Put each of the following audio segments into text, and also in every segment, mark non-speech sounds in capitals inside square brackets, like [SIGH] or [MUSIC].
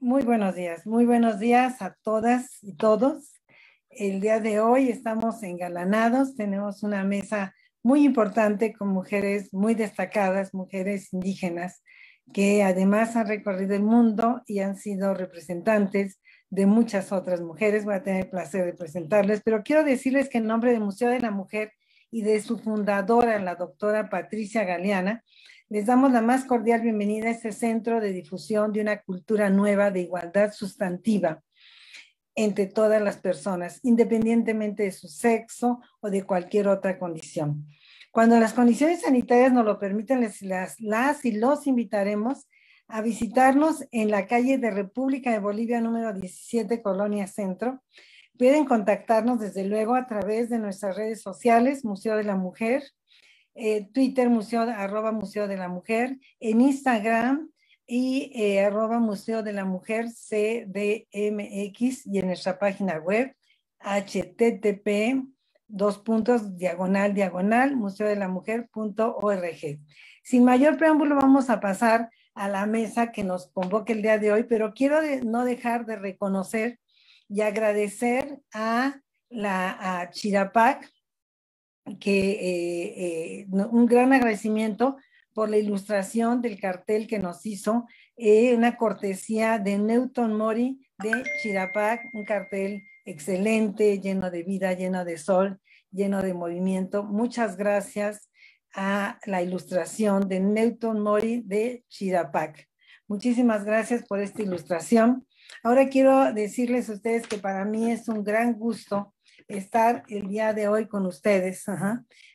Muy buenos días, muy buenos días a todas y todos. El día de hoy estamos engalanados, tenemos una mesa muy importante con mujeres muy destacadas, mujeres indígenas, que además han recorrido el mundo y han sido representantes de muchas otras mujeres. Voy a tener el placer de presentarles, pero quiero decirles que en nombre del Museo de la Mujer y de su fundadora, la doctora Patricia Galeana, les damos la más cordial bienvenida a este centro de difusión de una cultura nueva de igualdad sustantiva entre todas las personas, independientemente de su sexo o de cualquier otra condición. Cuando las condiciones sanitarias nos lo permiten, las, las y los invitaremos a visitarnos en la calle de República de Bolivia número 17, Colonia Centro. Pueden contactarnos desde luego a través de nuestras redes sociales, Museo de la Mujer, eh, Twitter, museo, arroba Museo de la Mujer, en Instagram y eh, arroba Museo de la Mujer CDMX y en nuestra página web http dos puntos diagonal diagonal museo de la mujer.org. Sin mayor preámbulo vamos a pasar a la mesa que nos convoca el día de hoy, pero quiero no dejar de reconocer y agradecer a la a Chirapac, que eh, eh, un gran agradecimiento por la ilustración del cartel que nos hizo, eh, una cortesía de Newton Mori de Chirapac, un cartel excelente, lleno de vida, lleno de sol, lleno de movimiento. Muchas gracias a la ilustración de Newton Mori de Chirapac. Muchísimas gracias por esta ilustración. Ahora quiero decirles a ustedes que para mí es un gran gusto estar el día de hoy con ustedes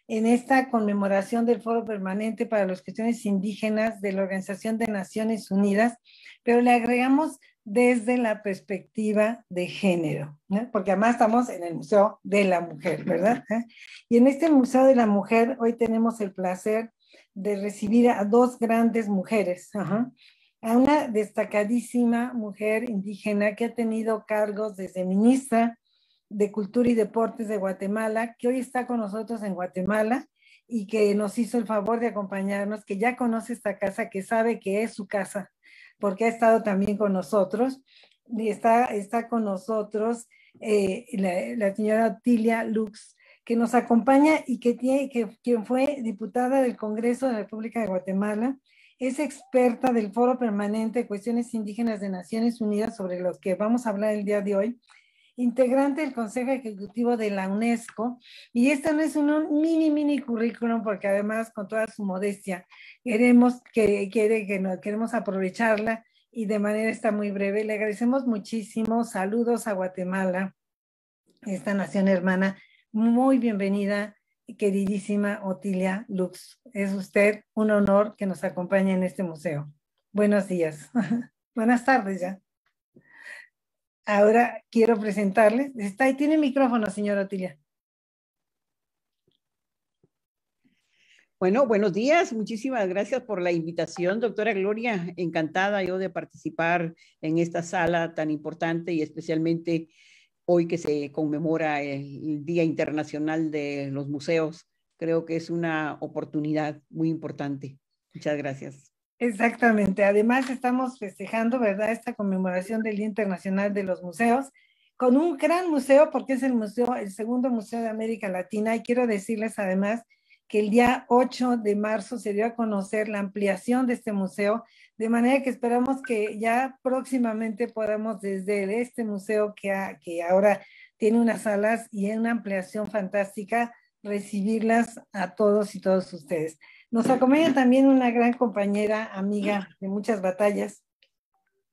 en esta conmemoración del Foro Permanente para las Cuestiones Indígenas de la Organización de Naciones Unidas, pero le agregamos desde la perspectiva de género, porque además estamos en el Museo de la Mujer, ¿verdad? Y en este Museo de la Mujer hoy tenemos el placer de recibir a dos grandes mujeres, a una destacadísima mujer indígena que ha tenido cargos desde ministra de Cultura y Deportes de Guatemala, que hoy está con nosotros en Guatemala y que nos hizo el favor de acompañarnos, que ya conoce esta casa, que sabe que es su casa, porque ha estado también con nosotros. Y está, está con nosotros eh, la, señora Tilia Lux, que nos acompaña y que, tiene, que quien fue diputada del Congreso de la República de Guatemala, es experta del Foro Permanente de Cuestiones Indígenas de Naciones Unidas, sobre los que vamos a hablar el día de hoy, integrante del Consejo Ejecutivo de la UNESCO. Y este no es un, mini, mini currículum, porque además, con toda su modestia, queremos, que, quiere, que no, queremos aprovecharla y de manera está muy breve. Le agradecemos muchísimo. Saludos a Guatemala, esta nación hermana. Muy bienvenida, queridísima Otilia Lux. Es usted un honor que nos acompañe en este museo. Buenos días. [LAUGHS] Buenas tardes ya. Ahora quiero presentarles. Está ahí, tiene micrófono, señora Otilia. Bueno, buenos días. Muchísimas gracias por la invitación, doctora Gloria. Encantada yo de participar en esta sala tan importante y especialmente hoy que se conmemora el Día Internacional de los Museos. Creo que es una oportunidad muy importante. Muchas gracias. Exactamente. Además, estamos festejando, ¿verdad?, esta conmemoración del Día Internacional de los Museos con un gran museo, porque es el museo, el segundo museo de América Latina. Y quiero decirles además que el día 8 de marzo se dio a conocer la ampliación de este museo, de manera que esperamos que ya próximamente podamos desde este museo que, que ahora tiene unas salas y una ampliación fantástica, recibirlas a todos y todos ustedes. Nos acompaña también una gran compañera, amiga de muchas batallas,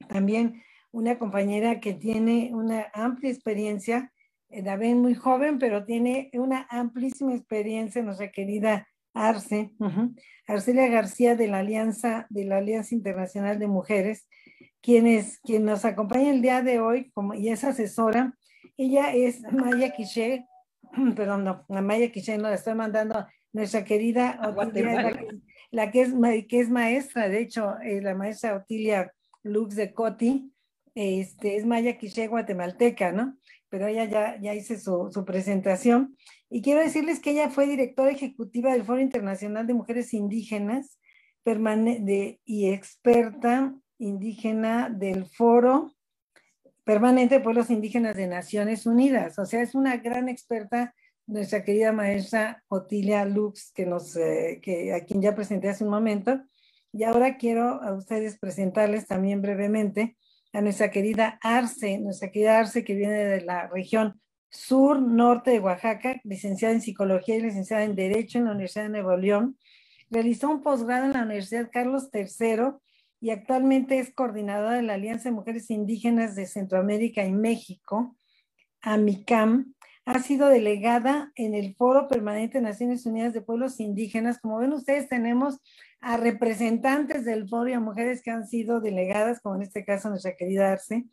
también una compañera que tiene una amplia experiencia, eh, la ven muy joven, pero tiene una amplísima experiencia, nuestra querida Arce, Arcelia García de la Alianza, de la Alianza Internacional de Mujeres, quienes, quien nos acompaña el día de hoy como, y es asesora. Ella es Maya Quiché, [CLEARS THROAT] perdón, no, Maya Quiché, no la estoy mandando nuestra querida Otilia, la, que, es, que es maestra, de hecho, eh, la maestra Otilia Lux de Coti, este, es maya quiché guatemalteca, ¿no? Pero ella ya, ya hice su, su, presentación. Y quiero decirles que ella fue directora ejecutiva del Foro Internacional de Mujeres Indígenas de, y experta indígena del Foro Permanente de Pueblos Indígenas de Naciones Unidas. O sea, es una gran experta, nuestra querida maestra Otilia Lux, que nos, eh, que, a quien ya presenté hace un momento. Y ahora quiero a ustedes presentarles también brevemente a nuestra querida Arce, nuestra querida Arce que viene de la región sur norte de Oaxaca, licenciada en psicología y licenciada en Derecho en la Universidad de Nuevo León. Realizó un posgrado en la Universidad Carlos III y actualmente es coordinadora de la Alianza de Mujeres Indígenas de Centroamérica y México, AMICAM. Ha sido delegada en el Foro Permanente de Naciones Unidas de Pueblos Indígenas. Como ven ustedes, tenemos a representantes del foro y a mujeres que han sido delegadas, como en este caso nuestra querida Arce.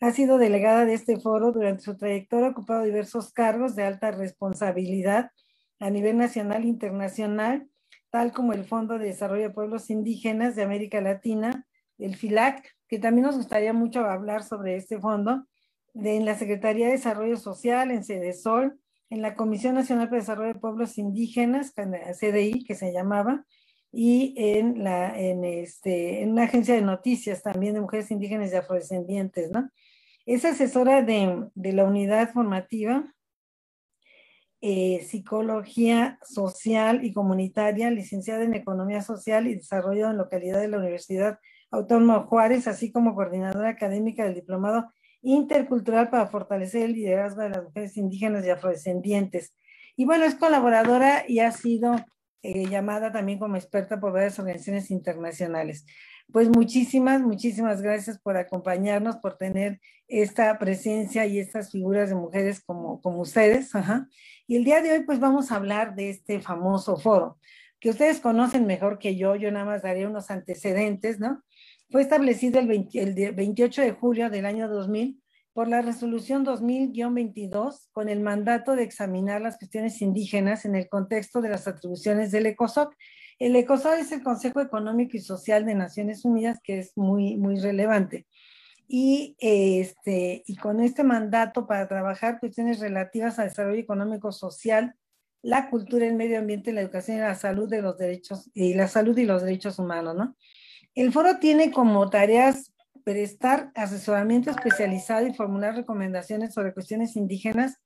Ha sido delegada de este foro durante su trayectoria, ha ocupado diversos cargos de alta responsabilidad a nivel nacional e internacional, tal como el Fondo de Desarrollo de Pueblos Indígenas de América Latina, el FILAC, que también nos gustaría mucho hablar sobre este fondo, de, en la Secretaría de Desarrollo Social, en CEDESOL, en la Comisión Nacional para el Desarrollo de Pueblos Indígenas, CDI, que se llamaba, y en, la, en, este, en una agencia de noticias también de mujeres indígenas y afrodescendientes, ¿no? Es asesora de, de la unidad formativa eh, Psicología Social y Comunitaria, licenciada en Economía Social y Desarrollo en localidad de la Universidad Autónoma Juárez, así como coordinadora académica del Diplomado Intercultural para fortalecer el liderazgo de las mujeres indígenas y afrodescendientes. Y bueno, es colaboradora y ha sido eh, llamada también como experta por varias organizaciones internacionales. Pues muchísimas, muchísimas gracias por acompañarnos, por tener esta presencia y estas figuras de mujeres como, como ustedes. Y el día de hoy pues vamos a hablar de este famoso foro, que ustedes conocen mejor que yo, yo nada más daré unos antecedentes, ¿no? Fue establecido el, el 28 de julio del año 2000 por la resolución 2000-22 con el mandato de examinar las cuestiones indígenas en el contexto de las atribuciones del ECOSOC. El ECOSOC es el Consejo Económico y Social de Naciones Unidas, que es muy, muy relevante. Y, este, y con este mandato para trabajar cuestiones relativas al desarrollo económico social, la cultura, el medio ambiente, la educación y la salud de los derechos y la salud y los derechos humanos, ¿no? El foro tiene como tareas prestar asesoramiento especializado y formular recomendaciones sobre cuestiones indígenas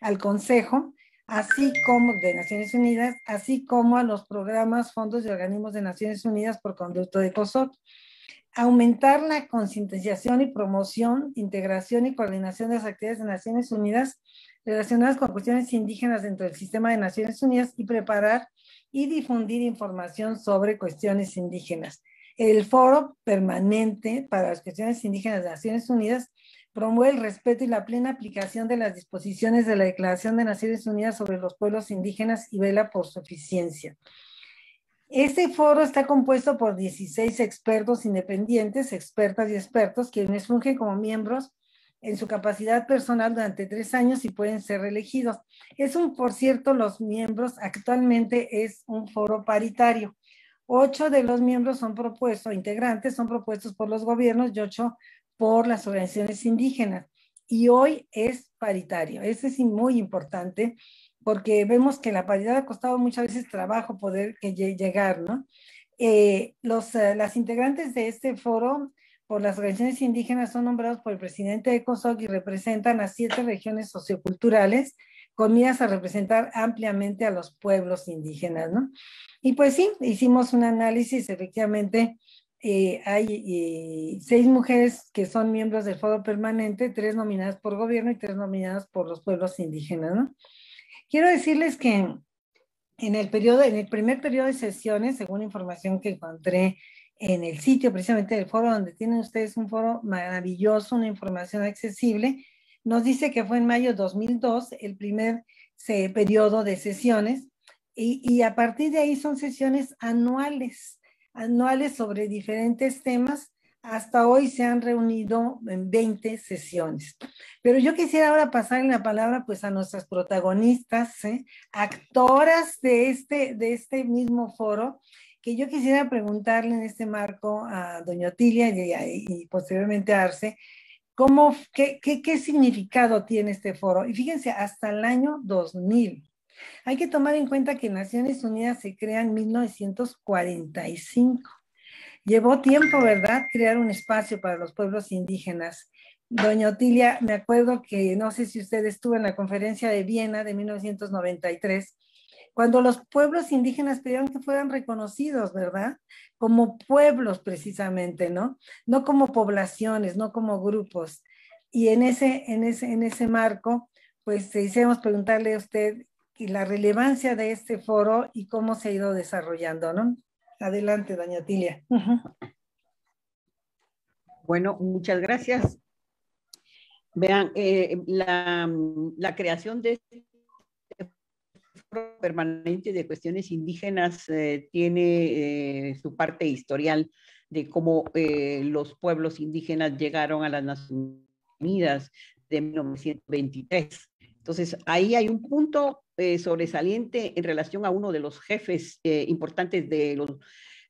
al Consejo, así como de Naciones Unidas, así como a los programas, fondos y organismos de Naciones Unidas por conducto de COSOC. Aumentar la concientización y promoción, integración y coordinación de las actividades de Naciones Unidas relacionadas con cuestiones indígenas dentro del sistema de Naciones Unidas y preparar y difundir información sobre cuestiones indígenas. El Foro Permanente para las Cuestiones Indígenas de Naciones Unidas promueve el respeto y la plena aplicación de las disposiciones de la Declaración de Naciones Unidas sobre los pueblos indígenas y vela por su eficiencia. Este foro está compuesto por 16 expertos independientes, expertas y expertos, quienes fungen como miembros en su capacidad personal durante tres años y pueden ser reelegidos. Es un, por cierto, los miembros actualmente es un foro paritario. Ocho de los miembros son propuestos, integrantes son propuestos por los gobiernos y ocho por las organizaciones indígenas. Y hoy es paritario. Eso es muy importante porque vemos que la paridad ha costado muchas veces trabajo poder llegar, ¿no? Eh, los, eh, las integrantes de este foro por las organizaciones indígenas son nombrados por el presidente de COSOC y representan a siete regiones socioculturales con miras a representar ampliamente a los pueblos indígenas, ¿no? Y pues sí, hicimos un análisis, efectivamente, eh, hay eh, seis mujeres que son miembros del foro permanente, tres nominadas por gobierno y tres nominadas por los pueblos indígenas, ¿no? Quiero decirles que en el periodo, en el primer periodo de sesiones, según información que encontré en el sitio precisamente del foro, donde tienen ustedes un foro maravilloso, una información accesible, nos dice que fue en mayo de 2002 el primer periodo de sesiones y, a partir de ahí son sesiones anuales, anuales sobre diferentes temas. Hasta hoy se han reunido en 20 sesiones. Pero yo quisiera ahora pasar la palabra pues a nuestras protagonistas, ¿eh? actoras de este, de este mismo foro, que yo quisiera preguntarle en este marco a doña Otilia y, y posteriormente a Arce, ¿cómo, qué, qué, ¿qué significado tiene este foro? Y fíjense, hasta el año 2000. Hay que tomar en cuenta que Naciones Unidas se crea en 1945. Llevó tiempo, ¿verdad?, crear un espacio para los pueblos indígenas. Doña Otilia, me acuerdo que, no sé si usted estuvo en la conferencia de Viena de 1993, cuando los pueblos indígenas pidieron que fueran reconocidos, ¿verdad? Como pueblos precisamente, ¿no? No como poblaciones, no como grupos. Y en ese, en ese, en ese marco, pues hicimos preguntarle a usted la relevancia de este foro y cómo se ha ido desarrollando, ¿no? Adelante, doña Tilia. Bueno, muchas gracias. Vean, eh, la, creación de este foro permanente de cuestiones indígenas eh, tiene eh, su parte historial de cómo los pueblos indígenas llegaron a las Naciones Unidas de 1923. Entonces, ahí hay un punto eh, sobresaliente en relación a uno de los jefes eh, importantes de los,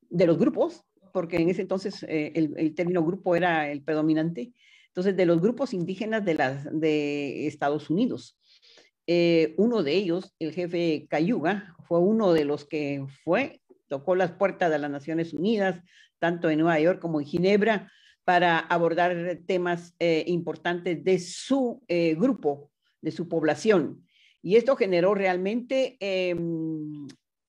de los grupos, porque en ese entonces eh, el, el, término grupo era el predominante. Entonces, de los grupos indígenas de, las, de Estados Unidos. Uno de ellos, el jefe Cayuga, fue uno de los que fue, tocó las puertas de las Naciones Unidas, tanto en Nueva York como en Ginebra, para abordar temas importantes de su grupo de su población. Y esto generó realmente em,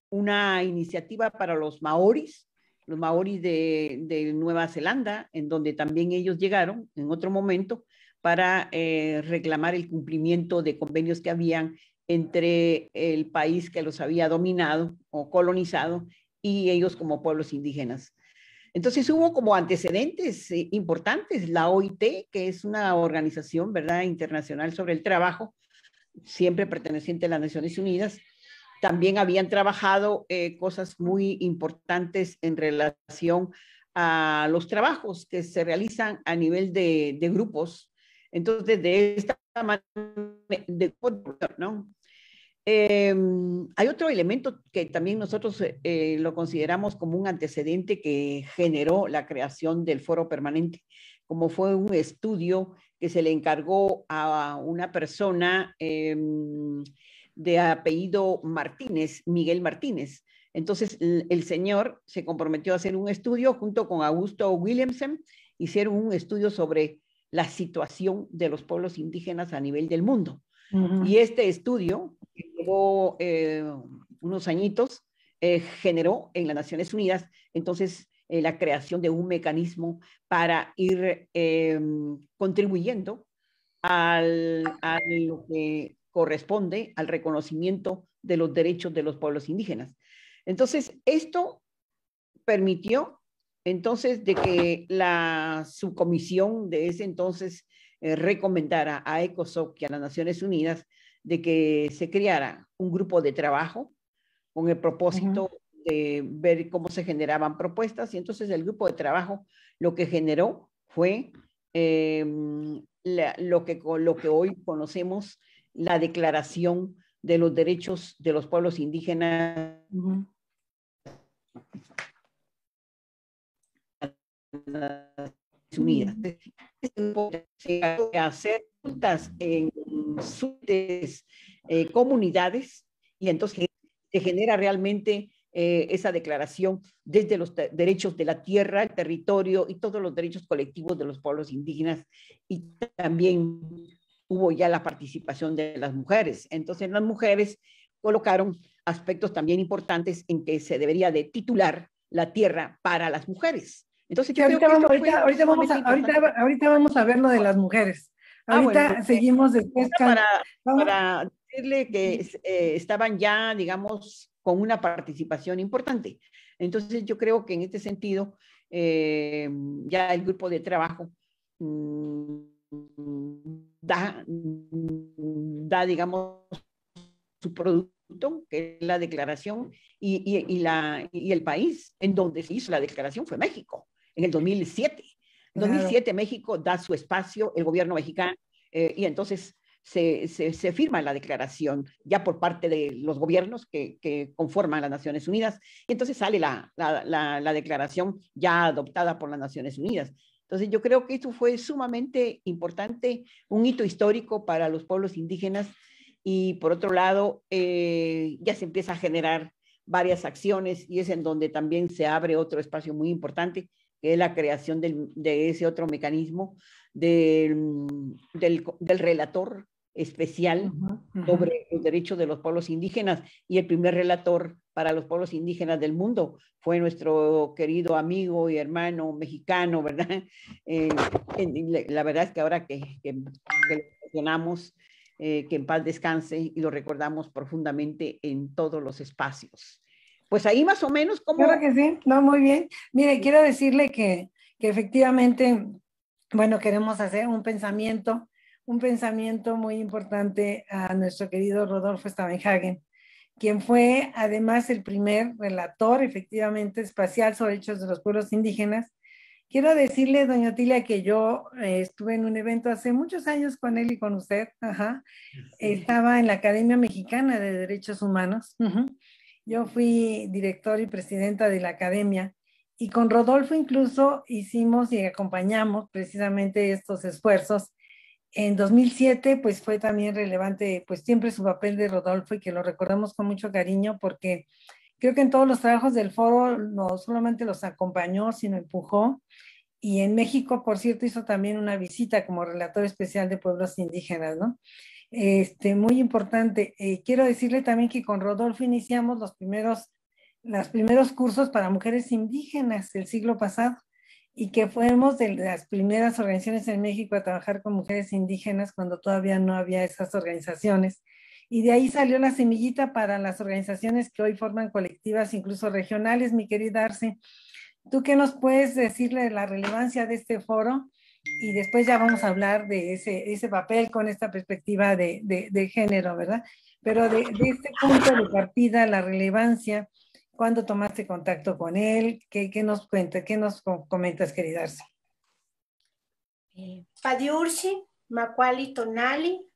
una iniciativa para los maoris, los maoris de, Nueva Zelanda, en donde también ellos llegaron en otro momento para eh, reclamar el cumplimiento de convenios que habían entre el país que los había dominado o colonizado y ellos como pueblos indígenas. Entonces hubo como antecedentes eh, importantes, la OIT, que es una organización, ¿verdad?, internacional sobre el trabajo, siempre perteneciente a las Naciones Unidas. También habían trabajado eh, cosas muy importantes en relación a los trabajos que se realizan a nivel de, grupos. Entonces, de esta manera, ¿no? Em, hay otro elemento que también nosotros eh, lo consideramos como un antecedente que generó la creación del foro permanente, como fue un estudio que se le encargó a una persona em, de apellido Martínez, Miguel Martínez. Entonces, el, señor se comprometió a hacer un estudio junto con Augusto Williamson, hicieron un estudio sobre la situación de los pueblos indígenas a nivel del mundo. Y este estudio, que llevó eh, unos añitos, eh, generó en las Naciones Unidas, entonces, eh, la creación de un mecanismo para ir contribuyendo al, a lo que corresponde al reconocimiento de los derechos de los pueblos indígenas. Entonces, esto permitió entonces de que la subcomisión de ese entonces eh, recomendara a ECOSOC y a las Naciones Unidas de que se creara un grupo de trabajo con el propósito de ver cómo se generaban propuestas y entonces el grupo de trabajo lo que generó fue em, lo, que, lo que hoy conocemos la Declaración de los Derechos de los Pueblos Indígenas. Unidas. hacer juntas en sus eh, comunidades y entonces se genera realmente eh, esa declaración desde los derechos de la tierra, el territorio y todos los derechos colectivos de los pueblos indígenas y también hubo ya la participación de las mujeres. Entonces las mujeres colocaron aspectos también importantes en que se debería de titular la tierra para las mujeres. Entonces, ahorita, vamos, ahorita, vamos a, ver lo de las mujeres. Ah, ahorita seguimos después. Para, para, decirle que eh, estaban ya, digamos, con una participación importante. Entonces, yo creo que en este sentido, eh, ya el grupo de trabajo mm, da, da, digamos, su producto, que es la declaración, y, y, la, y el país en donde se hizo la declaración fue México en el 2007. En 2007 México da su espacio, el gobierno mexicano, eh, y entonces se, se, firma la declaración ya por parte de los gobiernos que, que conforman las Naciones Unidas, y entonces sale la, la, la, declaración ya adoptada por las Naciones Unidas. Entonces yo creo que esto fue sumamente importante, un hito histórico para los pueblos indígenas, y por otro lado, eh, ya se empieza a generar varias acciones y es en donde también se abre otro espacio muy importante, que es la creación de ese otro mecanismo del, del, del relator especial sobre los derechos de los pueblos indígenas y el primer relator para los pueblos indígenas del mundo fue nuestro querido amigo y hermano mexicano, ¿verdad? [LAUGHS] Eh, la verdad es que ahora que, que, lo mencionamos, eh, que en paz descanse y lo recordamos profundamente en todos los espacios. Pues ahí más o menos como... Claro que sí, no, muy bien. Mire, quiero decirle que, que efectivamente, bueno, queremos hacer un pensamiento un pensamiento muy importante a nuestro querido Rodolfo Stavenhagen, quien fue además el primer relator efectivamente espacial sobre hechos de los pueblos indígenas. Quiero decirle, doña Tilia, que yo eh, estuve en un evento hace muchos años con él y con usted. Ajá. Estaba en la Academia Mexicana de Derechos Humanos. Yo fui director y presidenta de la academia y con Rodolfo incluso hicimos y acompañamos precisamente estos esfuerzos en 2007, pues fue también relevante, pues siempre su papel de Rodolfo y que lo recordamos con mucho cariño porque creo que en todos los trabajos del foro no solamente los acompañó, sino empujó. Y en México, por cierto, hizo también una visita como relator especial de pueblos indígenas, ¿no? Este, muy importante. Eh, quiero decirle también que con Rodolfo iniciamos los primeros, los primeros cursos para mujeres indígenas del siglo pasado y que fuimos de las primeras organizaciones en México a trabajar con mujeres indígenas cuando todavía no había esas organizaciones. Y de ahí salió la semillita para las organizaciones que hoy forman colectivas, incluso regionales, mi querida Arce. ¿Tú qué nos puedes decirle de la relevancia de este foro? Y después ya vamos a hablar de ese, ese papel con esta perspectiva de, de, de género, ¿verdad? Pero de, de este punto de partida, la relevancia ¿Cuándo tomaste contacto con él? ¿Qué, qué nos cuenta? ¿Qué nos comentas, querida Arce? Eh, Padiursi, Macuali Tonali.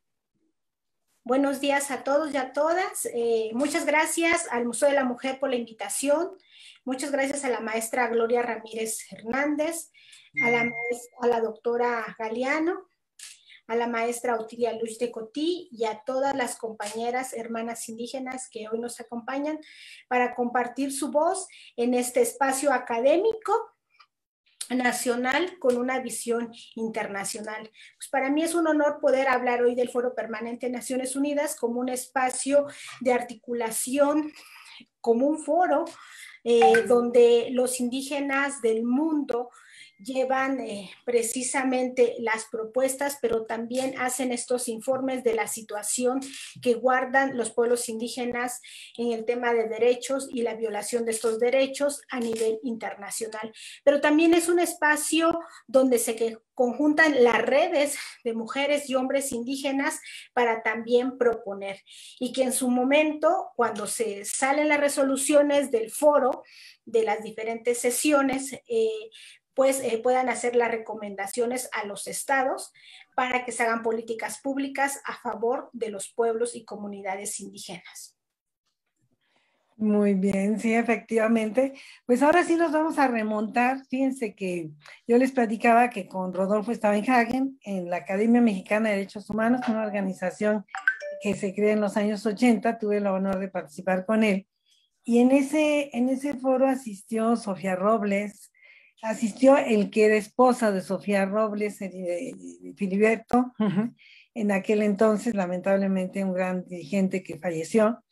Buenos días a todos y a todas. Eh, muchas gracias al Museo de la Mujer por la invitación. Muchas gracias a la maestra Gloria Ramírez Hernández, a la, a la doctora Galeano, a la maestra Otilia Luz de Cotí y a todas las compañeras hermanas indígenas que hoy nos acompañan para compartir su voz en este espacio académico nacional con una visión internacional. Pues para mí es un honor poder hablar hoy del Foro Permanente de Naciones Unidas como un espacio de articulación, como un foro eh, donde los indígenas del mundo llevan eh, precisamente las propuestas, pero también hacen estos informes de la situación que guardan los pueblos indígenas en el tema de derechos y la violación de estos derechos a nivel internacional. Pero también es un espacio donde se conjuntan las redes de mujeres y hombres indígenas para también proponer y que en su momento, cuando se salen las resoluciones del foro, de las diferentes sesiones, eh, pues eh, puedan hacer las recomendaciones a los estados para que se hagan políticas públicas a favor de los pueblos y comunidades indígenas. Muy bien, sí, efectivamente. Pues ahora sí nos vamos a remontar. Fíjense que yo les platicaba que con Rodolfo Stavenhagen en la Academia Mexicana de Derechos Humanos, una organización que se crea en los años 80, tuve el honor de participar con él. Y en ese, en ese foro asistió Sofía Robles, asistió el que era esposa de Sofía Robles, Filiberto, en aquel entonces, lamentablemente, un gran dirigente que falleció.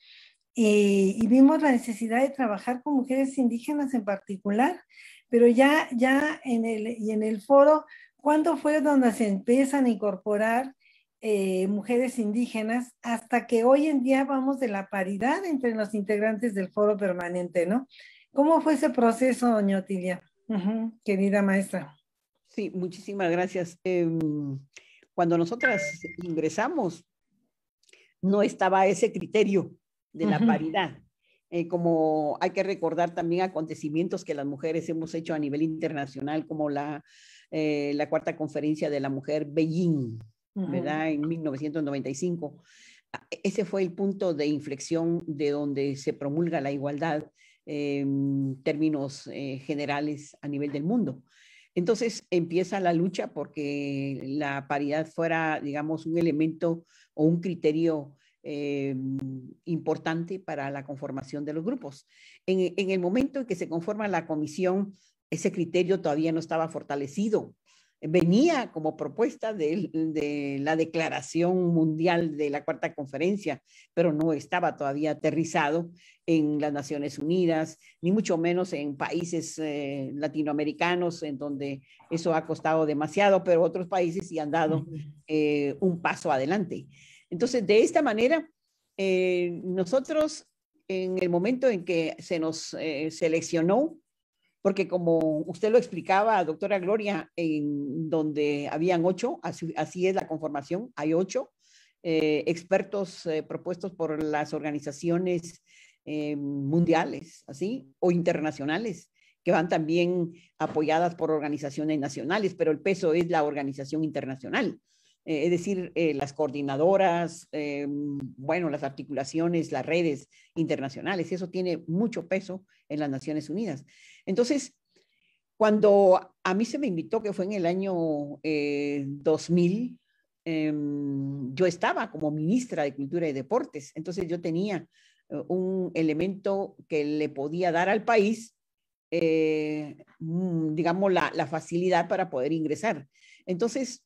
Y, vimos la necesidad de trabajar con mujeres indígenas en particular, pero ya, ya en el, y en el foro, ¿cuándo fue donde se empiezan a incorporar eh, mujeres indígenas hasta que hoy en día vamos de la paridad entre los integrantes del foro permanente, ¿no? ¿Cómo fue ese proceso, doña Otilia? Querida maestra. Sí, muchísimas gracias. Em, cuando nosotras ingresamos, no estaba ese criterio de la paridad. Eh, como hay que recordar también acontecimientos que las mujeres hemos hecho a nivel internacional, como la, eh, la cuarta conferencia de la mujer Beijing, ¿verdad? En 1995. Ese fue el punto de inflexión de donde se promulga la igualdad en términos eh, generales a nivel del mundo. Entonces empieza la lucha porque la paridad fuera, digamos, un elemento o un criterio eh, importante para la conformación de los grupos. En, el momento en que se conforma la comisión, ese criterio todavía no estaba fortalecido venía como propuesta de, la Declaración Mundial de la Cuarta Conferencia, pero no estaba todavía aterrizado en las Naciones Unidas, ni mucho menos en países eh, latinoamericanos, en donde eso ha costado demasiado, pero otros países sí han dado eh, un paso adelante. Entonces, de esta manera, eh, nosotros, en el momento en que se nos seleccionó, porque como usted lo explicaba, doctora Gloria, en donde habían ocho, así, es la conformación, hay ocho eh, expertos eh, propuestos por las organizaciones eh, mundiales, así, o internacionales, que van también apoyadas por organizaciones nacionales, pero el peso es la organización internacional. Es decir, las coordinadoras, bueno, las articulaciones, las redes internacionales, eso tiene mucho peso en las Naciones Unidas. Entonces, cuando a mí se me invitó, que fue en el año 2000, eh, em, yo estaba como ministra de Cultura y Deportes, entonces yo tenía eh, un elemento que le podía dar al país, eh, mm, digamos, la, la, facilidad para poder ingresar. Entonces,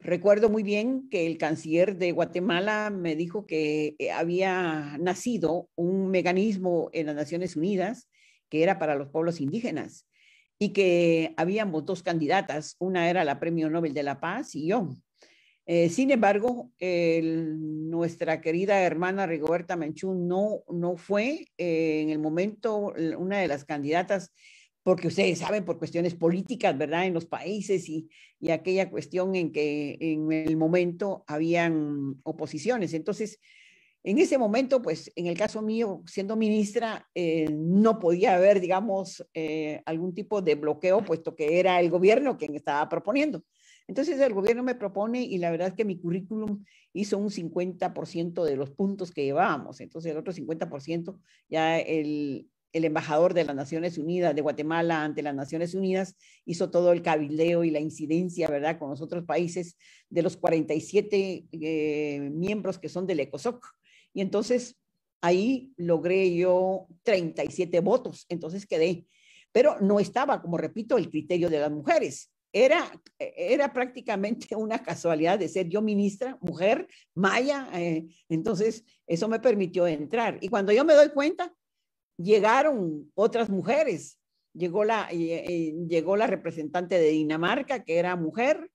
recuerdo muy bien que el canciller de Guatemala me dijo que había nacido un mecanismo en las Naciones Unidas que era para los pueblos indígenas y que habíamos dos candidatas, una era la Premio Nobel de la Paz y yo. Eh, sin embargo, nuestra querida hermana Rigoberta Menchú no, no fue eh, en el momento una de las candidatas, porque ustedes saben, por cuestiones políticas, ¿verdad? En los países y, y aquella cuestión en que en el momento habían oposiciones. Entonces, en ese momento, pues en el caso mío, siendo ministra, eh, no podía haber, digamos, eh, algún tipo de bloqueo, puesto que era el gobierno quien estaba proponiendo. Entonces el gobierno me propone y la verdad es que mi currículum hizo un 50% de los puntos que llevábamos. Entonces el otro 50% ya el, el embajador de las Naciones Unidas de Guatemala ante las Naciones Unidas hizo todo el cabildeo y la incidencia, ¿verdad?, con los otros países de los 47 eh, miembros que son del ECOSOC. Y entonces ahí logré yo 37 votos, entonces quedé. Pero no estaba, como repito, el criterio de las mujeres. Era, era prácticamente [LAUGHS] una casualidad de ser yo ministra, mujer, maya. Eh, entonces, eso me permitió entrar. Y cuando yo me doy cuenta, llegaron otras mujeres. Llegó la, eh, eh, llegó la representante de Dinamarca, que era mujer.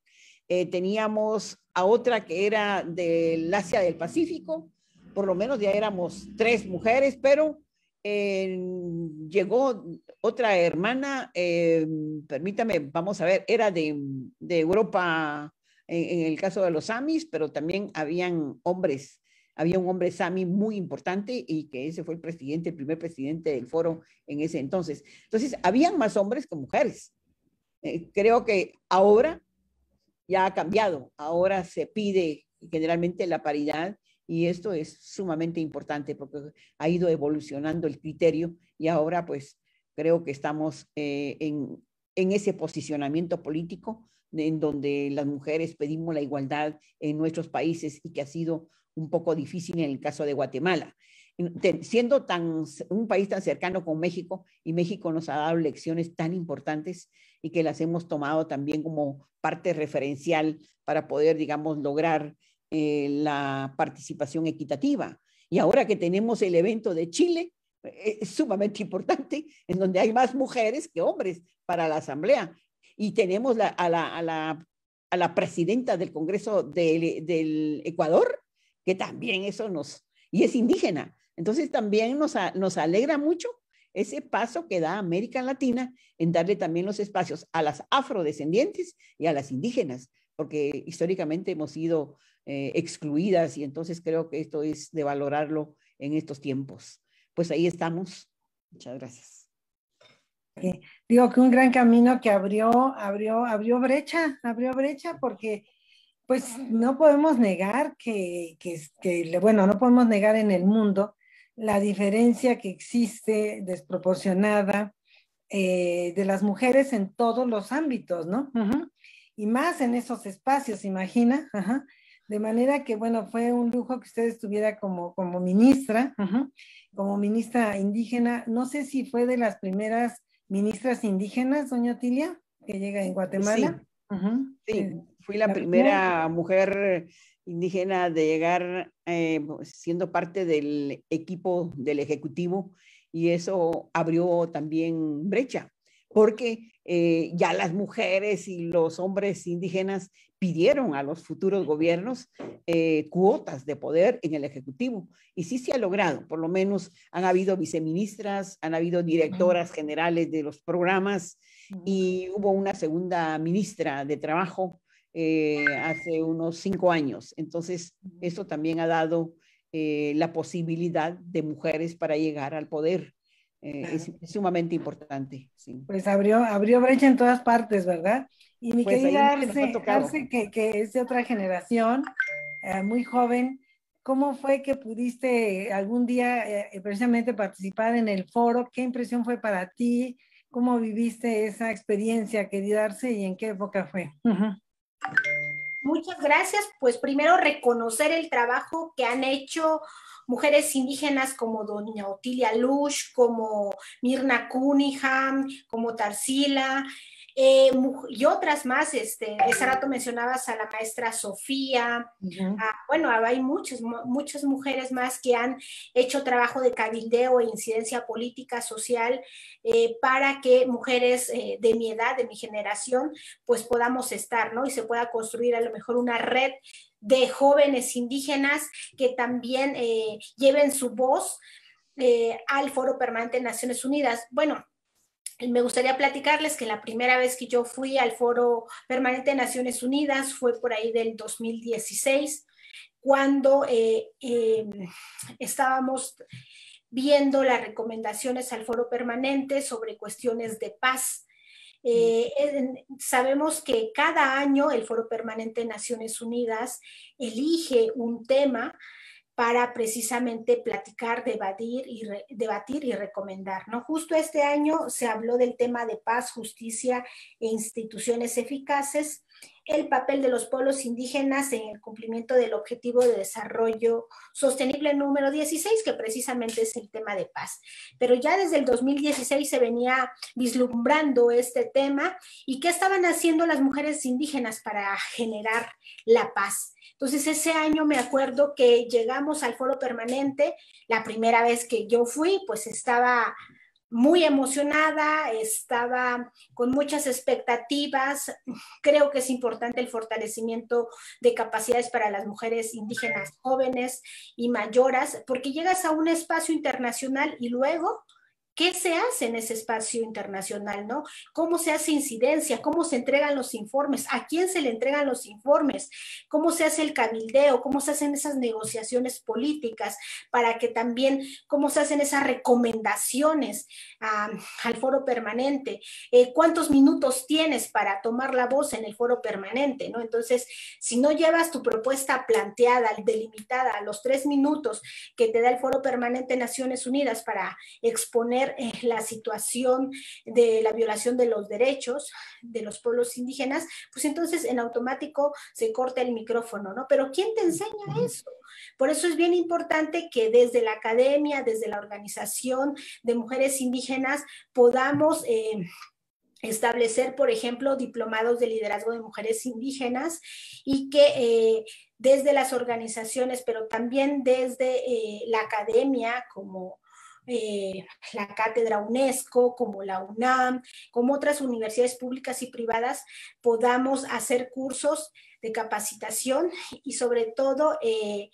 teníamos a otra que era del Asia del Pacífico por lo menos ya éramos tres mujeres, pero eh, llegó otra hermana, eh, permítame, vamos a ver, era de, Europa en, el caso de los Samis, pero también habían hombres, había un hombre Sami muy importante y que ese fue el presidente, el primer presidente del foro en ese entonces. Entonces, habían más hombres que mujeres. Eh, creo que ahora ya ha cambiado, ahora se pide generalmente la paridad y esto es sumamente importante porque ha ido evolucionando el criterio y ahora pues creo que estamos eh, en, en ese posicionamiento político en donde las mujeres pedimos la igualdad en nuestros países y que ha sido un poco difícil en el caso de Guatemala. Siendo tan, un país tan cercano con México y México nos ha dado lecciones tan importantes y que las hemos tomado también como parte referencial para poder, digamos, lograr eh, la participación equitativa. Y ahora que tenemos el evento de Chile, eh, es sumamente importante, en donde hay más mujeres que hombres para la asamblea. Y tenemos a, la, presidenta del Congreso del Ecuador, que también eso nos, y es indígena. Entonces también nos, nos alegra mucho ese paso que da América Latina en darle también los espacios a las afrodescendientes y a las indígenas, porque históricamente hemos sido eh, excluidas y entonces creo que esto es de valorarlo en estos tiempos. Pues ahí estamos. Muchas gracias. Digo que un gran camino que abrió, abrió, abrió brecha, abrió brecha porque pues no podemos negar que, que, que, bueno, no podemos negar en el mundo la diferencia que existe desproporcionada eh, de las mujeres en todos los ámbitos, ¿no? Y más en esos espacios, imagina. De manera que, bueno, fue un lujo que usted estuviera como, como ministra, como ministra indígena. No sé si fue de las primeras ministras indígenas, doña Tilia, que llega en Guatemala. Sí, fui la, primera mujer indígena de llegar eh, siendo parte del equipo del Ejecutivo y eso abrió también brecha, porque eh, ya las mujeres y los hombres indígenas pidieron a los futuros gobiernos eh, cuotas de poder en el Ejecutivo. Y sí se ha logrado, por lo menos han habido viceministras, han habido directoras generales de los programas y hubo una segunda ministra de Trabajo eh, hace unos cinco años. Entonces, eso también ha dado eh, la posibilidad de mujeres para llegar al poder. Eh, es, sumamente importante. Pues abrió, abrió brecha en todas partes, ¿verdad? Y mi pues querida Arce, que, que, es de otra generación, muy joven, ¿cómo fue que pudiste algún día precisamente participar en el foro? ¿Qué impresión fue para ti? ¿Cómo viviste esa experiencia, querida Arce, y en qué época fue? Muchas gracias. Pues primero reconocer el trabajo que han hecho mujeres indígenas como doña Otilia Lush, como Mirna Cunningham, como Tarsila, eh, y otras más, este, ese rato mencionabas a la maestra Sofía, bueno, hay muchas, muchas mujeres más que han hecho trabajo de cabildeo e incidencia política, social, eh, para que mujeres eh, de mi edad, de mi generación, pues podamos estar, ¿no? Y se pueda construir a lo mejor una red de jóvenes indígenas que también lleven su voz al Foro Permanente de Naciones Unidas. Bueno, me gustaría platicarles que la primera vez que yo fui al Foro Permanente de Naciones Unidas fue por ahí del 2016, cuando eh, em, estábamos viendo las recomendaciones al Foro Permanente sobre cuestiones de paz. Eh, sabemos que cada año el Foro Permanente de Naciones Unidas elige un tema para precisamente platicar, debatir y, debatir y recomendar. ¿no? Justo este año se habló del tema de paz, justicia e instituciones eficaces el papel de los pueblos indígenas en el cumplimiento del objetivo de desarrollo sostenible número 16, que precisamente es el tema de paz. Pero ya desde el 2016 se venía vislumbrando este tema y qué estaban haciendo las mujeres indígenas para generar la paz. Entonces ese año me acuerdo que llegamos al foro permanente, la primera vez que yo fui, pues estaba muy emocionada, estaba con muchas expectativas. Creo que es importante el fortalecimiento de capacidades para las mujeres indígenas jóvenes y mayoras, porque llegas a un espacio internacional y luego ¿Qué se hace en ese espacio internacional, no? ¿Cómo se hace incidencia? ¿Cómo se entregan los informes? ¿A quién se le entregan los informes? ¿Cómo se hace el cabildeo? ¿Cómo se hacen esas negociaciones políticas para que también, cómo se hacen esas recomendaciones al foro permanente? Eh, ¿Cuántos minutos tienes para tomar la voz en el foro permanente, no? Entonces, si no llevas tu propuesta planteada, delimitada a los tres minutos que te da el foro permanente Naciones Unidas para exponer eh, la situación de la violación de los derechos de los pueblos indígenas, pues entonces en automático se corta el micrófono, ¿no? Pero ¿quién te enseña eso? Por eso es bien importante que desde la academia, desde la organización de mujeres indígenas, podamos... Eh, establecer, por ejemplo, diplomados de liderazgo de mujeres indígenas y que eh, desde las organizaciones, pero también desde la academia, como eh, la cátedra UNESCO, como la UNAM, como otras universidades públicas y privadas, podamos hacer cursos de capacitación y sobre todo eh,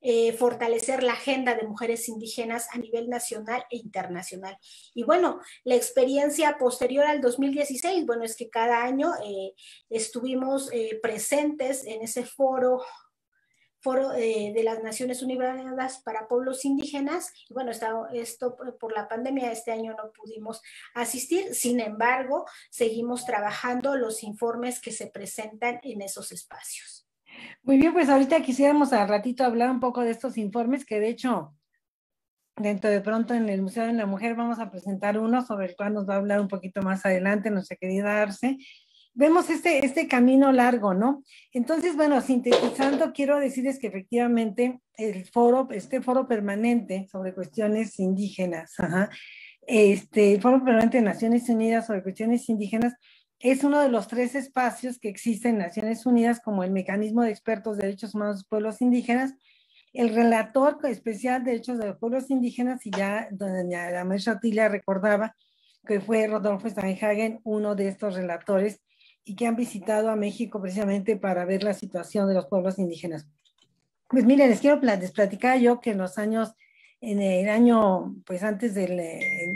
eh, fortalecer la agenda de mujeres indígenas a nivel nacional e internacional. Y bueno, la experiencia posterior al 2016, bueno, es que cada año estuvimos presentes en ese foro Foro eh, de las Naciones Unidas para Pueblos Indígenas. Bueno, esto por la pandemia este año no pudimos asistir, sin embargo, seguimos trabajando los informes que se presentan en esos espacios. Muy bien, pues ahorita quisiéramos al ratito hablar un poco de estos informes que de hecho dentro de pronto en el Museo de la Mujer vamos a presentar uno sobre el cual nos va a hablar un poquito más adelante nuestra querida Arce. Vemos este, este camino largo, ¿no? Entonces, bueno, sintetizando, quiero decirles que efectivamente el foro, este foro permanente sobre cuestiones indígenas, este foro permanente de Naciones Unidas sobre cuestiones indígenas, es uno de los tres espacios que existen en Naciones Unidas como el mecanismo de expertos de derechos humanos de pueblos indígenas, el relator especial de derechos de los pueblos indígenas, y ya doña la maestra Tilia recordaba que fue Rodolfo Steinhagen, uno de estos relatores, y que han visitado a México precisamente para ver la situación de los pueblos indígenas. Pues miren, les quiero platicar yo que en los años, en el año, pues antes del,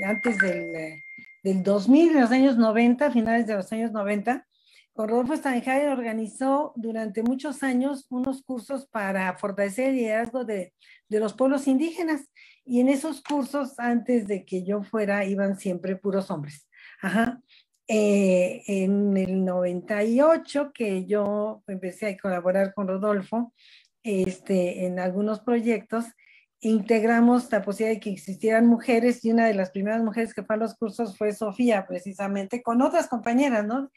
antes del, del 2000, en los años 90, finales de los años 90, con Rodolfo Steinhagen organizó durante muchos años unos cursos para fortalecer el liderazgo de, de los pueblos indígenas. Y en esos cursos, antes de que yo fuera, iban siempre puros hombres. Ajá. Eh, en el 98 que yo empecé a colaborar con Rodolfo este, en algunos proyectos, integramos la posibilidad de que existieran mujeres y una de las primeras mujeres que fue a los cursos fue Sofía, precisamente, con otras compañeras, ¿no?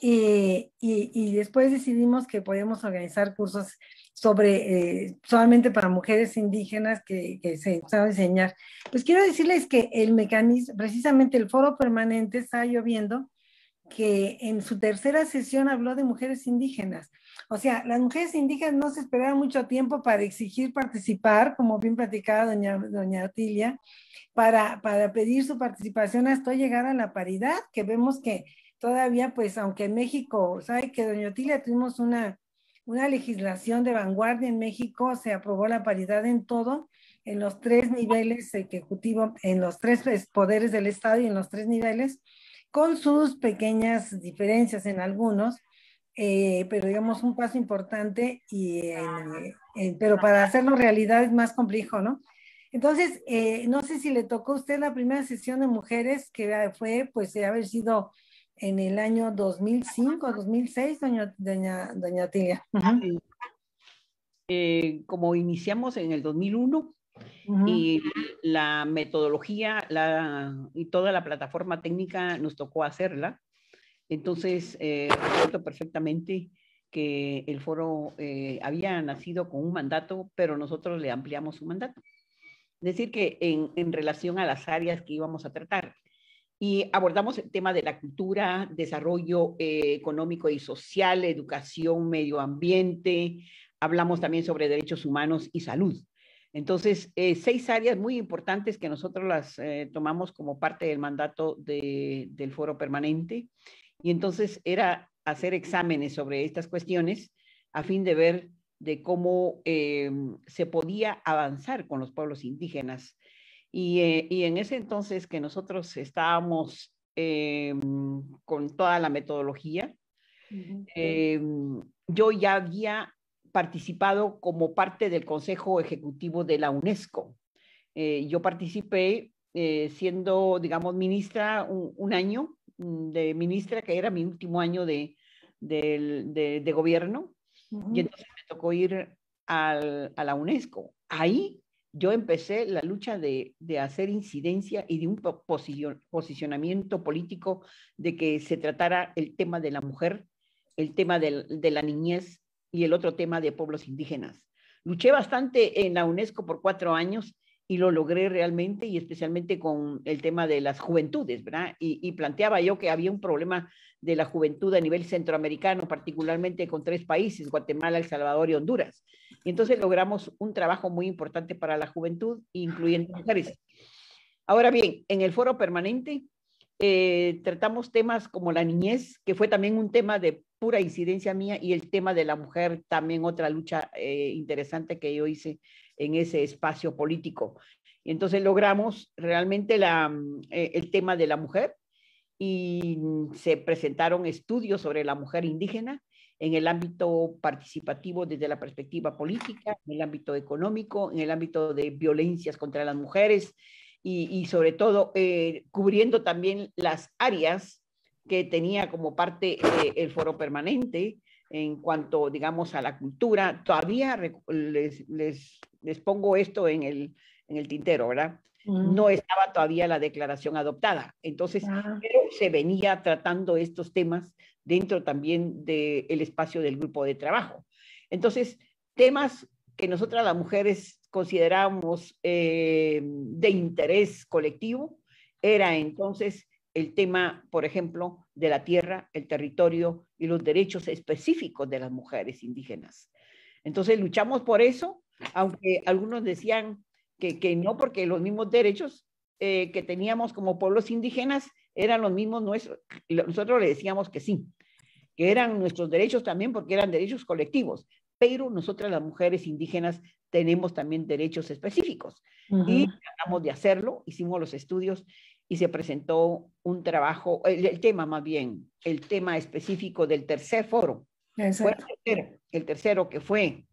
y, y, después decidimos que podíamos organizar cursos sobre, eh, solamente para mujeres indígenas que, que se a enseñar. Pues quiero decirles que el mecanismo, precisamente el foro permanente está lloviendo que en su tercera sesión habló de mujeres indígenas. O sea, las mujeres indígenas no se esperaban mucho tiempo para exigir participar, como bien platicaba doña, doña Tilia, para, para pedir su participación hasta llegar a la paridad, que vemos que todavía, pues, aunque en México, sabe que doña Tilia tuvimos una, una legislación de vanguardia en México, se aprobó la paridad en todo, en los tres niveles ejecutivos, en los tres pues, poderes del Estado y en los tres niveles, con sus pequeñas diferencias en algunos, eh, pero digamos un paso importante, y, pero para hacerlo realidad es más complejo, ¿no? Entonces, eh, no sé si le tocó a usted la primera sesión de mujeres, que fue, pues, de haber sido en el año 2005, 2006, doña, doña, doña Tilia. Eh, como iniciamos en el 2001, y la metodología la, y toda la plataforma técnica nos tocó hacerla. Entonces, eh, perfectamente que el foro eh, había nacido con un mandato, pero nosotros le ampliamos su mandato. Es decir, que en, en relación a las áreas que íbamos a tratar, y abordamos el tema de la cultura, desarrollo eh, económico y social, educación, medio ambiente, hablamos también sobre derechos humanos y salud. Entonces, eh, seis áreas muy importantes que nosotros las eh, tomamos como parte del mandato del foro permanente. Y entonces era hacer exámenes sobre estas cuestiones a fin de ver de cómo eh, se podía avanzar con los pueblos indígenas. Y, y, en ese entonces que nosotros estábamos con toda la metodología, yo ya había participado como parte del Consejo Ejecutivo de la UNESCO. Eh, yo participé eh, siendo, digamos, ministra un, año, mm, de ministra, que era mi último año de, de, gobierno, y entonces me tocó ir al, a la UNESCO. Ahí yo empecé la lucha de, de, hacer incidencia y de un posicionamiento político de que se tratara el tema de la mujer, el tema de, de la niñez, y el otro tema de pueblos indígenas. Luché bastante en la UNESCO por cuatro años y lo logré realmente y especialmente con el tema de las juventudes, ¿verdad? Y, planteaba yo que había un problema de la juventud a nivel centroamericano, particularmente con tres países, Guatemala, El Salvador y Honduras. Y entonces logramos un trabajo muy importante para la juventud, incluyendo mujeres. Ahora bien, en el foro permanente eh, tratamos temas como la niñez, que fue también un tema de incidencia mía, y el tema de la mujer, también otra lucha eh, interesante que yo hice en ese espacio político. Y entonces logramos realmente la, mm, eh, el tema de la mujer y se presentaron estudios sobre la mujer indígena en el ámbito participativo desde la perspectiva política, en el ámbito económico, en el ámbito de violencias contra las mujeres, y, sobre todo eh, cubriendo también las áreas que tenía como parte eh, el foro permanente en cuanto, digamos, a la cultura. Todavía les, les, les pongo esto en el, en el tintero, ¿verdad? no estaba todavía la declaración adoptada. Entonces, ah. pero se venía tratando estos temas dentro también del espacio del grupo de trabajo. Entonces, temas que nosotras las mujeres consideramos eh, de interés colectivo, era entonces el tema, por ejemplo, de la tierra, el territorio y los derechos específicos de las mujeres indígenas. Entonces luchamos por eso, aunque algunos decían que, que no, porque los mismos derechos eh, que teníamos como pueblos indígenas eran los mismos nuestros. Nosotros le decíamos que sí, que eran nuestros derechos también porque eran derechos colectivos, pero nosotras las mujeres indígenas tenemos también derechos específicos. Y tratamos de hacerlo, hicimos los estudios y se presentó un trabajo, el, tema más bien, el tema específico del tercer foro. Fue el tercero, el tercero que fue,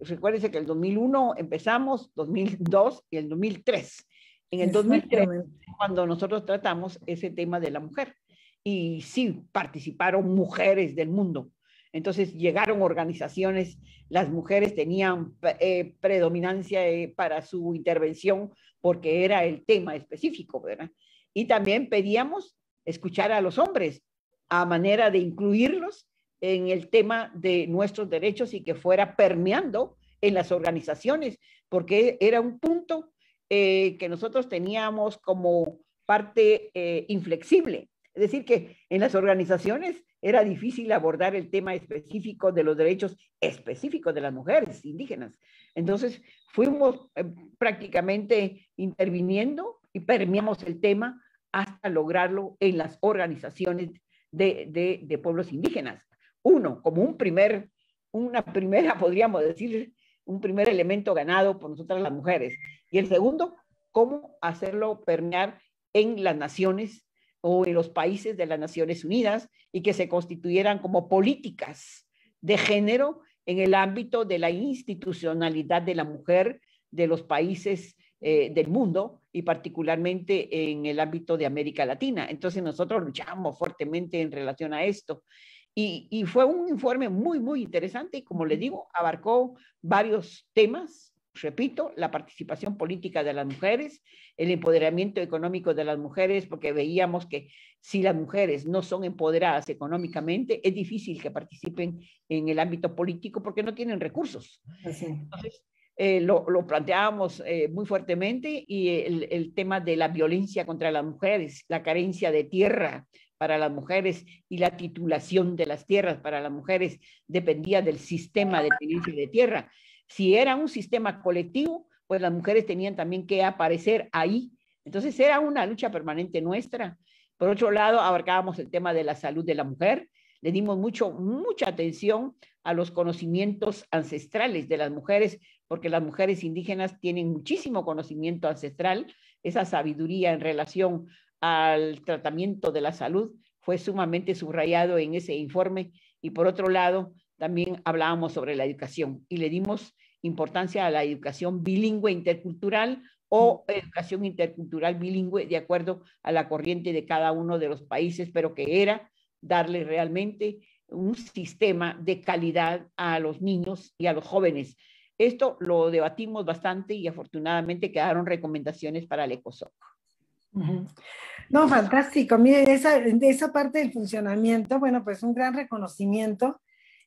recuérdense que el 2001 empezamos, 2002 y el 2003. En el 2003, cuando nosotros tratamos ese tema de la mujer. Y sí, participaron mujeres del mundo. Entonces llegaron organizaciones, las mujeres tenían eh, predominancia eh, para su intervención porque era el tema específico, ¿verdad? Y también pedíamos escuchar a los hombres a manera de incluirlos en el tema de nuestros derechos y que fuera permeando en las organizaciones, porque era un punto eh, que nosotros teníamos como parte eh, inflexible. Es decir, que en las organizaciones era difícil abordar el tema específico de los derechos específicos de las mujeres indígenas. Entonces, fuimos eh, prácticamente interviniendo y permeamos el tema hasta lograrlo en las organizaciones de, de, pueblos indígenas. Uno, como un primer, una primera, [LAUGHS] podríamos decir, un primer elemento ganado por nosotras las mujeres. Y el segundo, cómo hacerlo permear en las naciones o en los países de las Naciones Unidas y que se constituyeran como políticas de género en el ámbito de la institucionalidad de la mujer de los países eh, del mundo y particularmente en el ámbito de América Latina. Entonces nosotros luchamos fuertemente en relación a esto. Y, y fue un informe muy, muy interesante y como le digo, abarcó varios temas, repito, la participación política de las mujeres, el empoderamiento económico de las mujeres, porque veíamos que si las mujeres no son empoderadas económicamente, es difícil que participen en el ámbito político porque no tienen recursos. Entonces, eh, lo, lo, planteábamos eh, muy fuertemente y el, el, tema de la violencia contra las mujeres, la carencia de tierra para las mujeres y la titulación de las tierras para las mujeres dependía del sistema de tenencia de tierra. Si era un sistema colectivo, pues las mujeres tenían también que aparecer ahí. Entonces era una lucha permanente nuestra. Por otro lado, abarcábamos el tema de la salud de la mujer, le dimos mucho, mucha atención a los conocimientos ancestrales de las mujeres, porque las mujeres indígenas tienen muchísimo conocimiento ancestral, esa sabiduría en relación al tratamiento de la salud fue sumamente subrayado en ese informe y por otro lado también hablábamos sobre la educación y le dimos importancia a la educación bilingüe intercultural o educación intercultural bilingüe de acuerdo a la corriente de cada uno de los países, pero que era darle realmente un sistema de calidad a los niños y a los jóvenes. Esto lo debatimos bastante y afortunadamente quedaron recomendaciones para el ECOSOC. No, fantástico. Mire, esa, esa parte del funcionamiento, bueno, pues un gran reconocimiento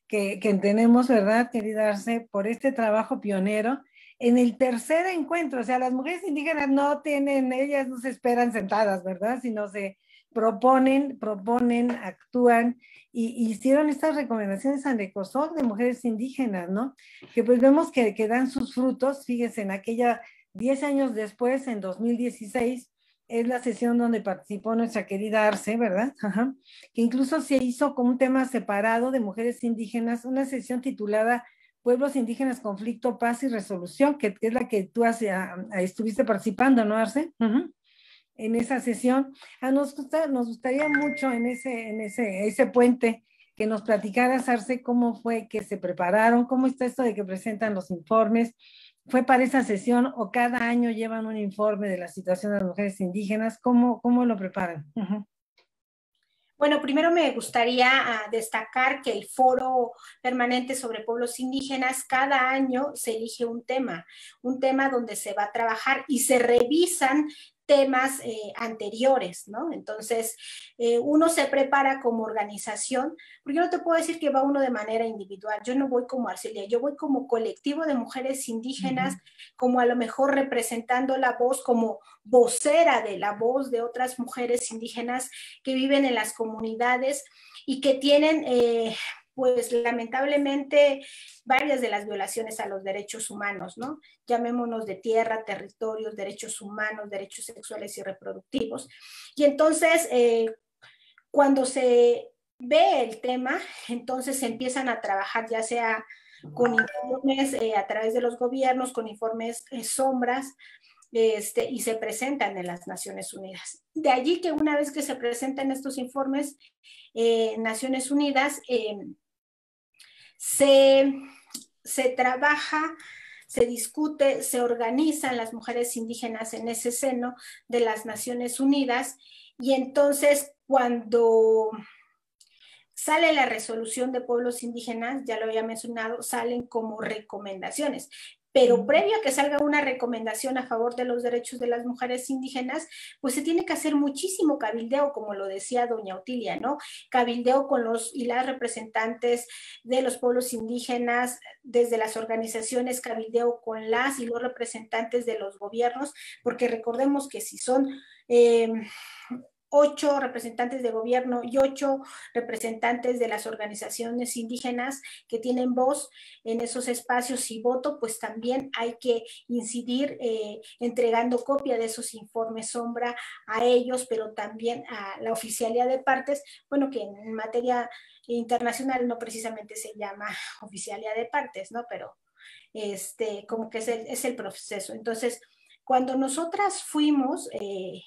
que, que tenemos, ¿verdad, querida Arce, por este trabajo pionero en el tercer encuentro. O sea, las mujeres indígenas no tienen, ellas no se esperan sentadas, ¿verdad? Sino se proponen, proponen, actúan y, hicieron estas recomendaciones a Necosol de mujeres indígenas, ¿no? Que pues vemos que, que dan sus frutos, fíjense, en aquella 10 años después, en 2016, es la sesión donde participó nuestra querida Arce, ¿verdad? Ajá. Que incluso se hizo con un tema separado de mujeres indígenas, una sesión titulada Pueblos Indígenas, Conflicto, Paz y Resolución, que, es la que tú estuviste participando, ¿no, Arce? En esa sesión. Nos gustaría mucho en ese, en ese, ese puente que nos platicaras, Arce, cómo fue que se prepararon, cómo está esto de que presentan los informes. ¿Fue para esa sesión o cada año llevan un informe de la situación de las mujeres indígenas? ¿Cómo, cómo lo preparan? Bueno, primero me gustaría ah, destacar que el foro permanente sobre pueblos indígenas cada año se elige un tema, un tema donde se va a trabajar y se revisan temas eh, anteriores, ¿no? Entonces, eh, uno se prepara como organización, porque yo no te puedo decir que va uno de manera individual, yo no voy como Arcelia, yo voy como colectivo de mujeres indígenas, como a lo mejor representando la voz, como vocera de la voz de otras mujeres indígenas que viven en las comunidades y que tienen... Eh, pues lamentablemente varias de las violaciones a los derechos humanos, ¿no? Llamémonos de tierra, territorios, derechos humanos, derechos sexuales y reproductivos. Y entonces, eh, cuando se ve el tema, entonces se empiezan a trabajar ya sea con informes eh, a través de los gobiernos, con informes eh, sombras, este, y se presentan en las Naciones Unidas. De allí que una vez que se presentan estos informes, Naciones Unidas se, se trabaja, se discute, se organizan las mujeres indígenas en ese seno de las Naciones Unidas. Y entonces cuando sale la resolución de pueblos indígenas, ya lo había mencionado, salen como recomendaciones pero previo a que salga una recomendación a favor de los derechos de las mujeres indígenas, pues se tiene que hacer muchísimo cabildeo, como lo decía doña Otilia, ¿no? Cabildeo con los y las representantes de los pueblos indígenas, desde las organizaciones, cabildeo con las y los representantes de los gobiernos, porque recordemos que si son... Eh, ocho representantes de gobierno y ocho representantes de las organizaciones indígenas que tienen voz en esos espacios y voto, pues también hay que incidir eh, entregando copia de esos informes sombra a ellos, pero también a la oficialidad de partes, bueno, que en materia internacional no precisamente se llama [LAUGHS] oficialidad de partes, ¿no? Pero este, como que es el, es el proceso. Entonces, cuando nosotras fuimos... Eh,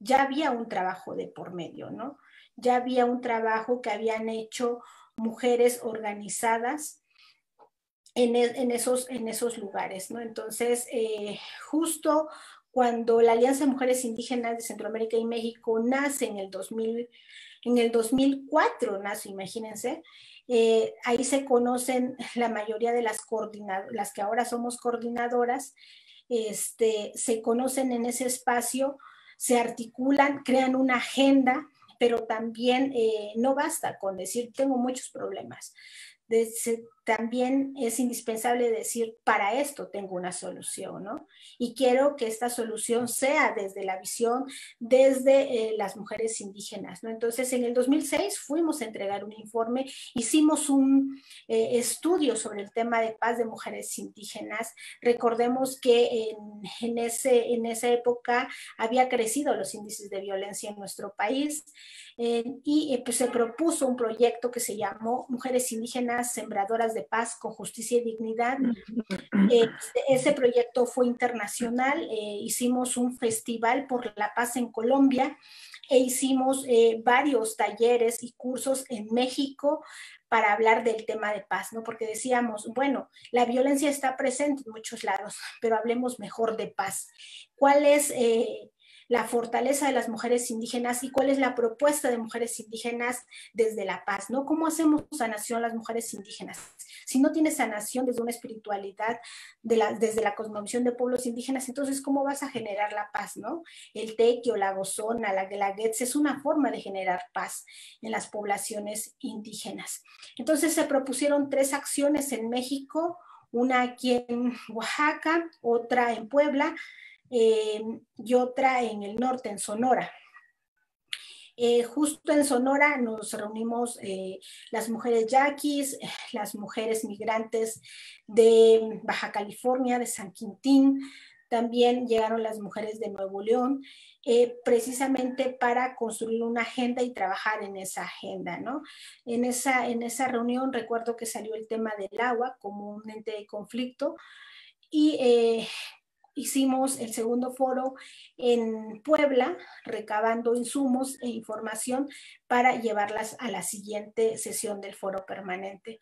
ya había un trabajo de por medio, ¿no? Ya había un trabajo que habían hecho mujeres organizadas en, e, esos, lugares, ¿no? Entonces, eh, justo cuando la Alianza de Mujeres Indígenas de Centroamérica y México nace en el 2000, en el 2004 nace, imagínense, eh, ahí se conocen la mayoría de las coordinadoras, las que ahora somos coordinadoras, este, se conocen en ese espacio se articulan, crean una agenda, pero también eh, no basta con decir, tengo muchos problemas también es indispensable decir, para esto tengo una solución, ¿no? Y quiero que esta solución sea desde la visión, desde eh, las mujeres indígenas, ¿no? Entonces, en el 2006 fuimos a entregar un informe, hicimos un eh, estudio sobre el tema de paz de mujeres indígenas. Recordemos que en, ese, en esa época había crecido los índices de violencia en nuestro país y pues, se propuso un proyecto que se llamó Mujeres Indígenas Sembradoras de Paz con Justicia y Dignidad. Este, ese proyecto fue internacional, eh, hicimos un festival por la paz en Colombia e hicimos eh, varios talleres y cursos en México para hablar del tema de paz, ¿no? Porque decíamos, bueno, la violencia está presente en muchos lados, pero hablemos mejor de paz. ¿Cuál es eh, la fortaleza de las mujeres indígenas y cuál es la propuesta de mujeres indígenas desde la paz, ¿no? ¿Cómo hacemos sanación las mujeres indígenas? Si no tienes sanación desde una espiritualidad, de la, desde la cosmovisión de pueblos indígenas, entonces, ¿cómo vas a generar la paz, no? El tequio, la gozona, la guelaguetz es una forma de generar paz en las poblaciones indígenas. Entonces, se propusieron tres acciones en México, una aquí en Oaxaca, otra en Puebla eh, y otra en el norte, en Sonora. Eh, justo en Sonora nos reunimos eh, las mujeres yaquis, [LAUGHS] las mujeres migrantes de Baja California, de San Quintín, también llegaron las mujeres de Nuevo León, precisamente para construir una agenda y trabajar en esa agenda, ¿no? En esa, en esa reunión recuerdo que salió el tema del agua como un ente de conflicto y hicimos el segundo foro en Puebla, recabando insumos e información para llevarlas a la siguiente sesión del foro permanente.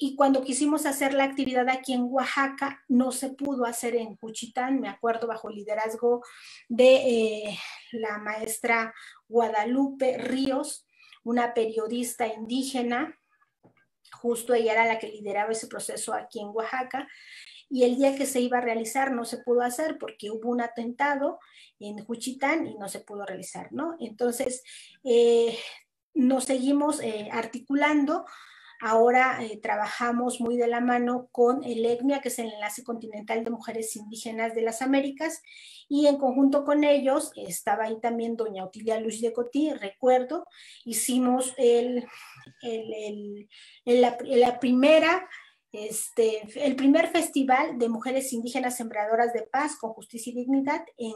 Y cuando quisimos hacer la actividad aquí en Oaxaca, no se pudo hacer en Cuchitán, me acuerdo, bajo el liderazgo de eh, la maestra Guadalupe Ríos, una periodista indígena, justo ella era la que lideraba ese proceso aquí en Oaxaca, y el día que se iba a realizar no se pudo hacer porque hubo un atentado en Juchitán y no se pudo realizar, ¿no? Entonces, eh, nos seguimos eh, articulando. Ahora eh, trabajamos muy de la mano con el ECMIA, que es el Enlace Continental de Mujeres Indígenas de las Américas, y en conjunto con ellos estaba ahí también doña Otilia Luz de Cotí, recuerdo, hicimos el, la primera este, el primer festival de mujeres indígenas sembradoras de paz con justicia y dignidad en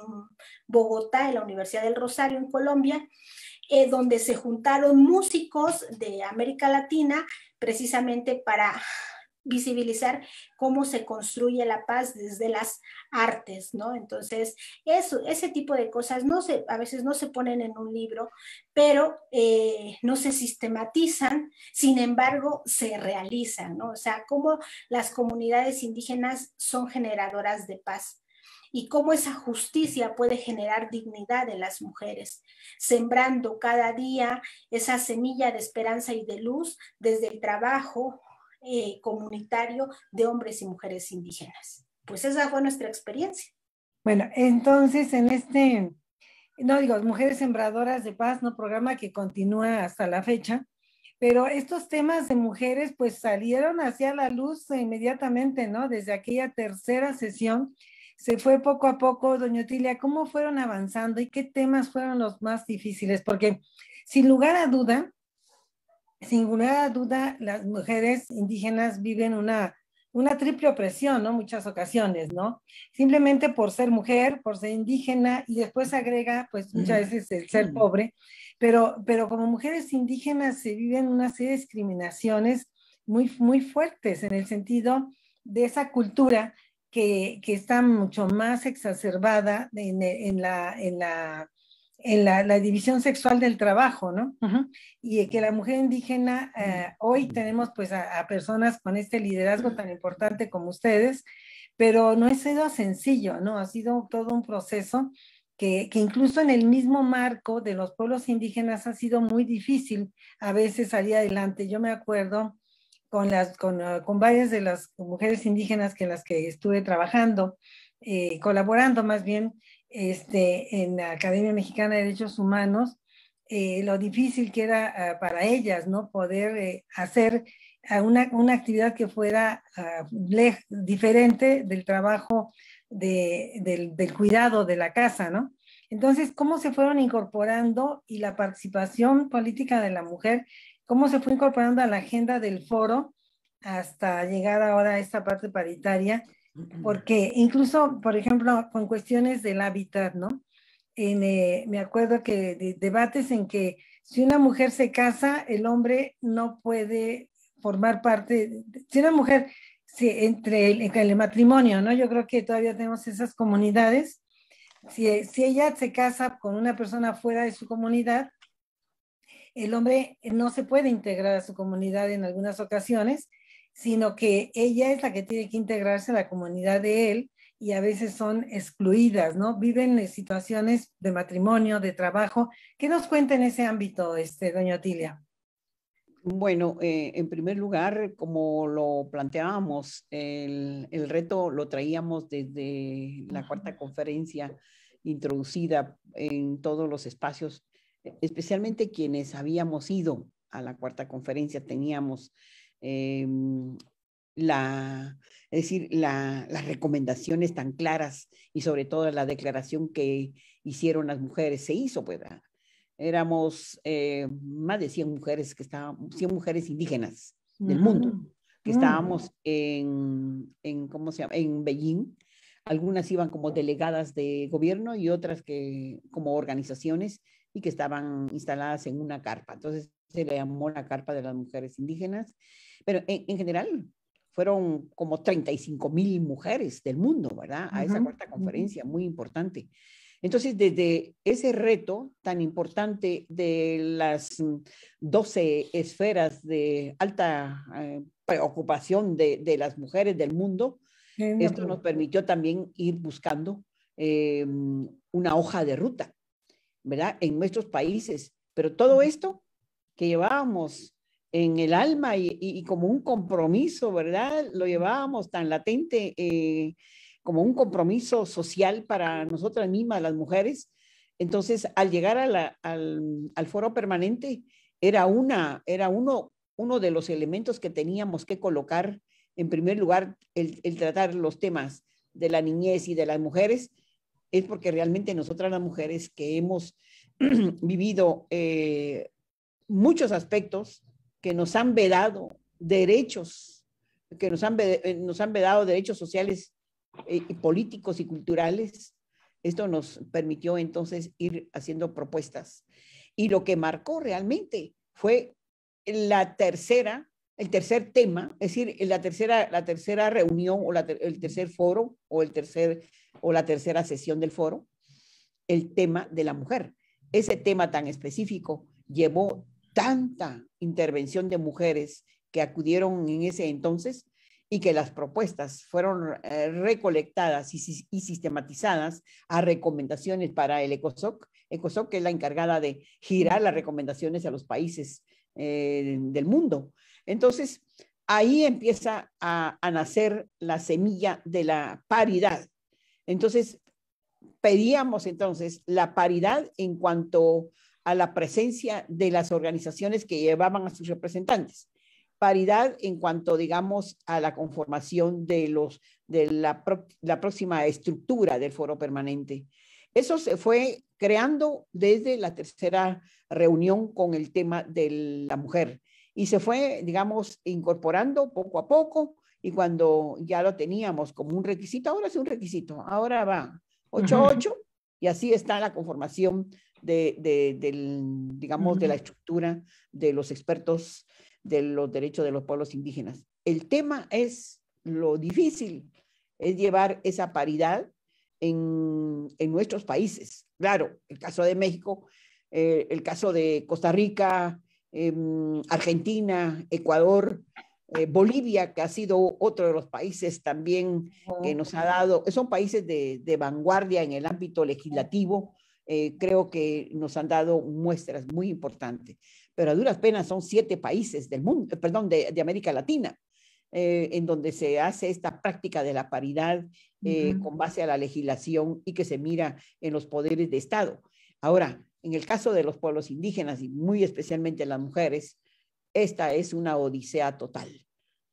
Bogotá, en la Universidad del Rosario, en Colombia, eh, donde se juntaron músicos de América Latina precisamente para visibilizar cómo se construye la paz desde las artes, ¿no? Entonces, eso, ese tipo de cosas no se, a veces no se ponen en un libro, pero eh, no se sistematizan, sin embargo, se realizan, ¿no? O sea, cómo las comunidades indígenas son generadoras de paz y cómo esa justicia puede generar dignidad en las mujeres, sembrando cada día esa semilla de esperanza y de luz desde el trabajo, eh, comunitario de hombres y mujeres indígenas. Pues esa fue nuestra experiencia. Bueno, entonces en este, no digo, Mujeres Sembradoras de Paz, no programa que continúa hasta la fecha, pero estos temas de mujeres pues salieron hacia la luz inmediatamente, ¿no? Desde aquella tercera sesión se fue poco a poco, doña Otilia, ¿cómo fueron avanzando y qué temas fueron los más difíciles? Porque sin lugar a duda, sin ninguna duda, las mujeres indígenas viven una, una triple opresión, ¿no? Muchas ocasiones, ¿no? Simplemente por ser mujer, por ser indígena y después agrega, pues muchas veces el ser pobre, pero, pero como mujeres indígenas se viven una serie de discriminaciones muy, muy fuertes en el sentido de esa cultura que, que está mucho más exacerbada en, en, la, en la en la, división sexual del trabajo, ¿no? Y que la mujer indígena, eh, hoy tenemos pues a, personas con este liderazgo tan importante como ustedes, pero no ha sido sencillo, ¿no? Ha sido todo un proceso que, que, incluso en el mismo marco de los pueblos indígenas ha sido muy difícil a veces salir adelante. Yo me acuerdo con, las, con, ah, con varias de las mujeres indígenas que las que estuve trabajando, eh, colaborando más bien, este, en la Academia Mexicana de Derechos Humanos, eh, lo difícil que era ah, para ellas, ¿no? Poder eh, hacer ah, una, una, actividad que fuera ah, diferente del trabajo de, del, del, cuidado de la casa, ¿no? Entonces, ¿cómo se fueron incorporando y la participación política de la mujer, cómo se fue incorporando a la agenda del foro hasta llegar ahora a esta parte paritaria? Porque incluso, por ejemplo, con cuestiones del hábitat, ¿no? Eh, me acuerdo que de debates en que si una mujer se casa, el hombre no puede formar parte, si una mujer, si, entre, el, el, matrimonio, ¿no? Yo creo que todavía tenemos esas comunidades. Si, si ella se casa con una persona fuera de su comunidad, el hombre no se puede integrar a su comunidad en algunas ocasiones sino que ella es la que tiene que integrarse a la comunidad de él y a veces son excluidas, ¿no? Viven en situaciones de matrimonio, de trabajo. ¿Qué nos cuenta en ese ámbito, este, doña Otilia? Bueno, eh, en primer lugar, como lo planteábamos, el, el, reto lo traíamos desde la cuarta conferencia introducida en todos los espacios, especialmente quienes habíamos ido a la cuarta conferencia, teníamos Em, la, es decir, las recomendaciones tan claras y sobre todo la declaración que hicieron las mujeres, se hizo, pues, éramos eh, más de 100 mujeres que estaban, 100 mujeres indígenas del mundo, que estábamos en, en, ¿cómo se llama? En Beijing. Algunas iban como delegadas de gobierno y otras que como organizaciones y que estaban instaladas en una carpa. Entonces se le llamó la carpa de las mujeres indígenas pero en, general fueron como 35 mil mujeres del mundo, ¿verdad? A esa cuarta conferencia, muy importante. Entonces, desde ese reto tan importante de las 12 esferas de alta eh, preocupación de, de, las mujeres del mundo, esto nos permitió también ir buscando eh, una hoja de ruta ¿verdad? En nuestros países. Pero todo esto que llevábamos en el alma y, como un compromiso, ¿verdad? Lo llevábamos tan latente eh, como un compromiso social para nosotras mismas, las mujeres. Entonces, al llegar al, al, foro permanente, era, una, era uno, uno de los elementos que teníamos que colocar, en primer lugar, el, el tratar los temas de la niñez y de las mujeres, es porque realmente nosotras las mujeres que hemos [CLEARS THROAT] vivido eh, muchos aspectos que nos han vedado derechos, que nos han, eh, nos han vedado derechos sociales eh, y políticos y culturales. Esto nos permitió entonces ir haciendo propuestas. Y lo que marcó realmente fue la tercera, el tercer tema, es decir, la tercera, la tercera reunión o el tercer foro o, el tercer, o la tercera sesión del foro, el tema de la mujer. Ese tema tan específico llevó tanta intervención de mujeres que acudieron en ese entonces y que las propuestas fueron eh, recolectadas y, sistematizadas a recomendaciones para el ECOSOC. ECOSOC que es la encargada de girar las recomendaciones a los países eh, del mundo. Entonces, ahí empieza a, a nacer la semilla de la paridad. Entonces, pedíamos entonces la paridad en cuanto a la presencia de las organizaciones que llevaban a sus representantes. Paridad en cuanto, digamos, a la conformación de, los, de la, la próxima estructura del foro permanente. Eso se fue creando desde la tercera reunión con el tema de la mujer y se fue, digamos, incorporando poco a poco y cuando ya lo teníamos como un requisito, ahora es un requisito, ahora va 8-8 y así está la conformación de, del, digamos, de la estructura de los expertos de los derechos de los pueblos indígenas. El tema es lo difícil, es llevar esa paridad en, en nuestros países. Claro, el caso de México, eh, el caso de Costa Rica, em, Argentina, Ecuador, eh, Bolivia, que ha sido otro de los países también que nos ha dado, son países de, de vanguardia en el ámbito legislativo, eh, creo que nos han dado muestras muy importantes. Pero a duras penas son siete países del mundo, perdón, de, América Latina, eh, en donde se hace esta práctica de la paridad eh, con base a la legislación y que se mira en los poderes de Estado. Ahora, en el caso de los pueblos indígenas y muy especialmente las mujeres, esta es una odisea total.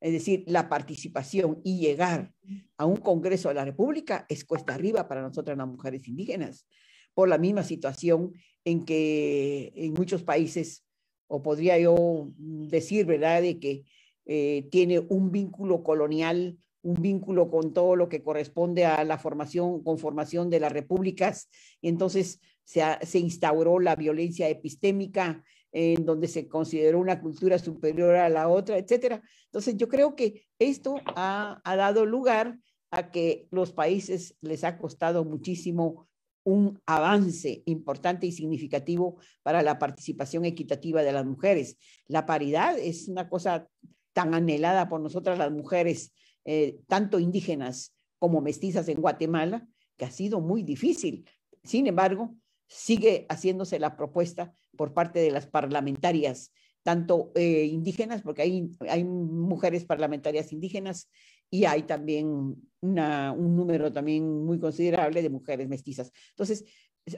Es decir, la participación y llegar a un Congreso de la República es cuesta arriba para nosotras las mujeres indígenas por la misma situación en que en muchos países, o podría yo decir, ¿verdad?, de que eh, tiene un vínculo colonial, un vínculo con todo lo que corresponde a la formación, conformación de las repúblicas, y entonces se, se instauró la violencia epistémica, en donde se consideró una cultura superior a la otra, etcétera. Entonces, yo creo que esto ha, dado lugar a que los países les ha costado muchísimo un avance importante y significativo para la participación equitativa de las mujeres. La paridad es una cosa tan anhelada por nosotras las mujeres, eh, tanto indígenas como mestizas en Guatemala, que ha sido muy difícil. Sin embargo, sigue haciéndose la propuesta por parte de las parlamentarias, tanto eh, indígenas, porque hay, hay mujeres parlamentarias indígenas y hay también un número también muy considerable de mujeres mestizas. Entonces,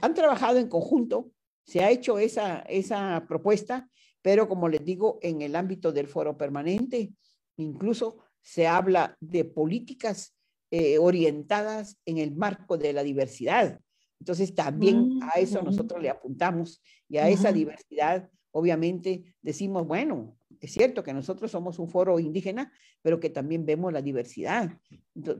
han trabajado en conjunto, se ha hecho esa, esa propuesta, pero como les digo, en el ámbito del foro permanente, incluso se habla de políticas eh, orientadas en el marco de la diversidad. Entonces, también a eso nosotros le apuntamos y a esa diversidad, obviamente, decimos, bueno, es cierto que nosotros somos un foro indígena, pero que también vemos la diversidad.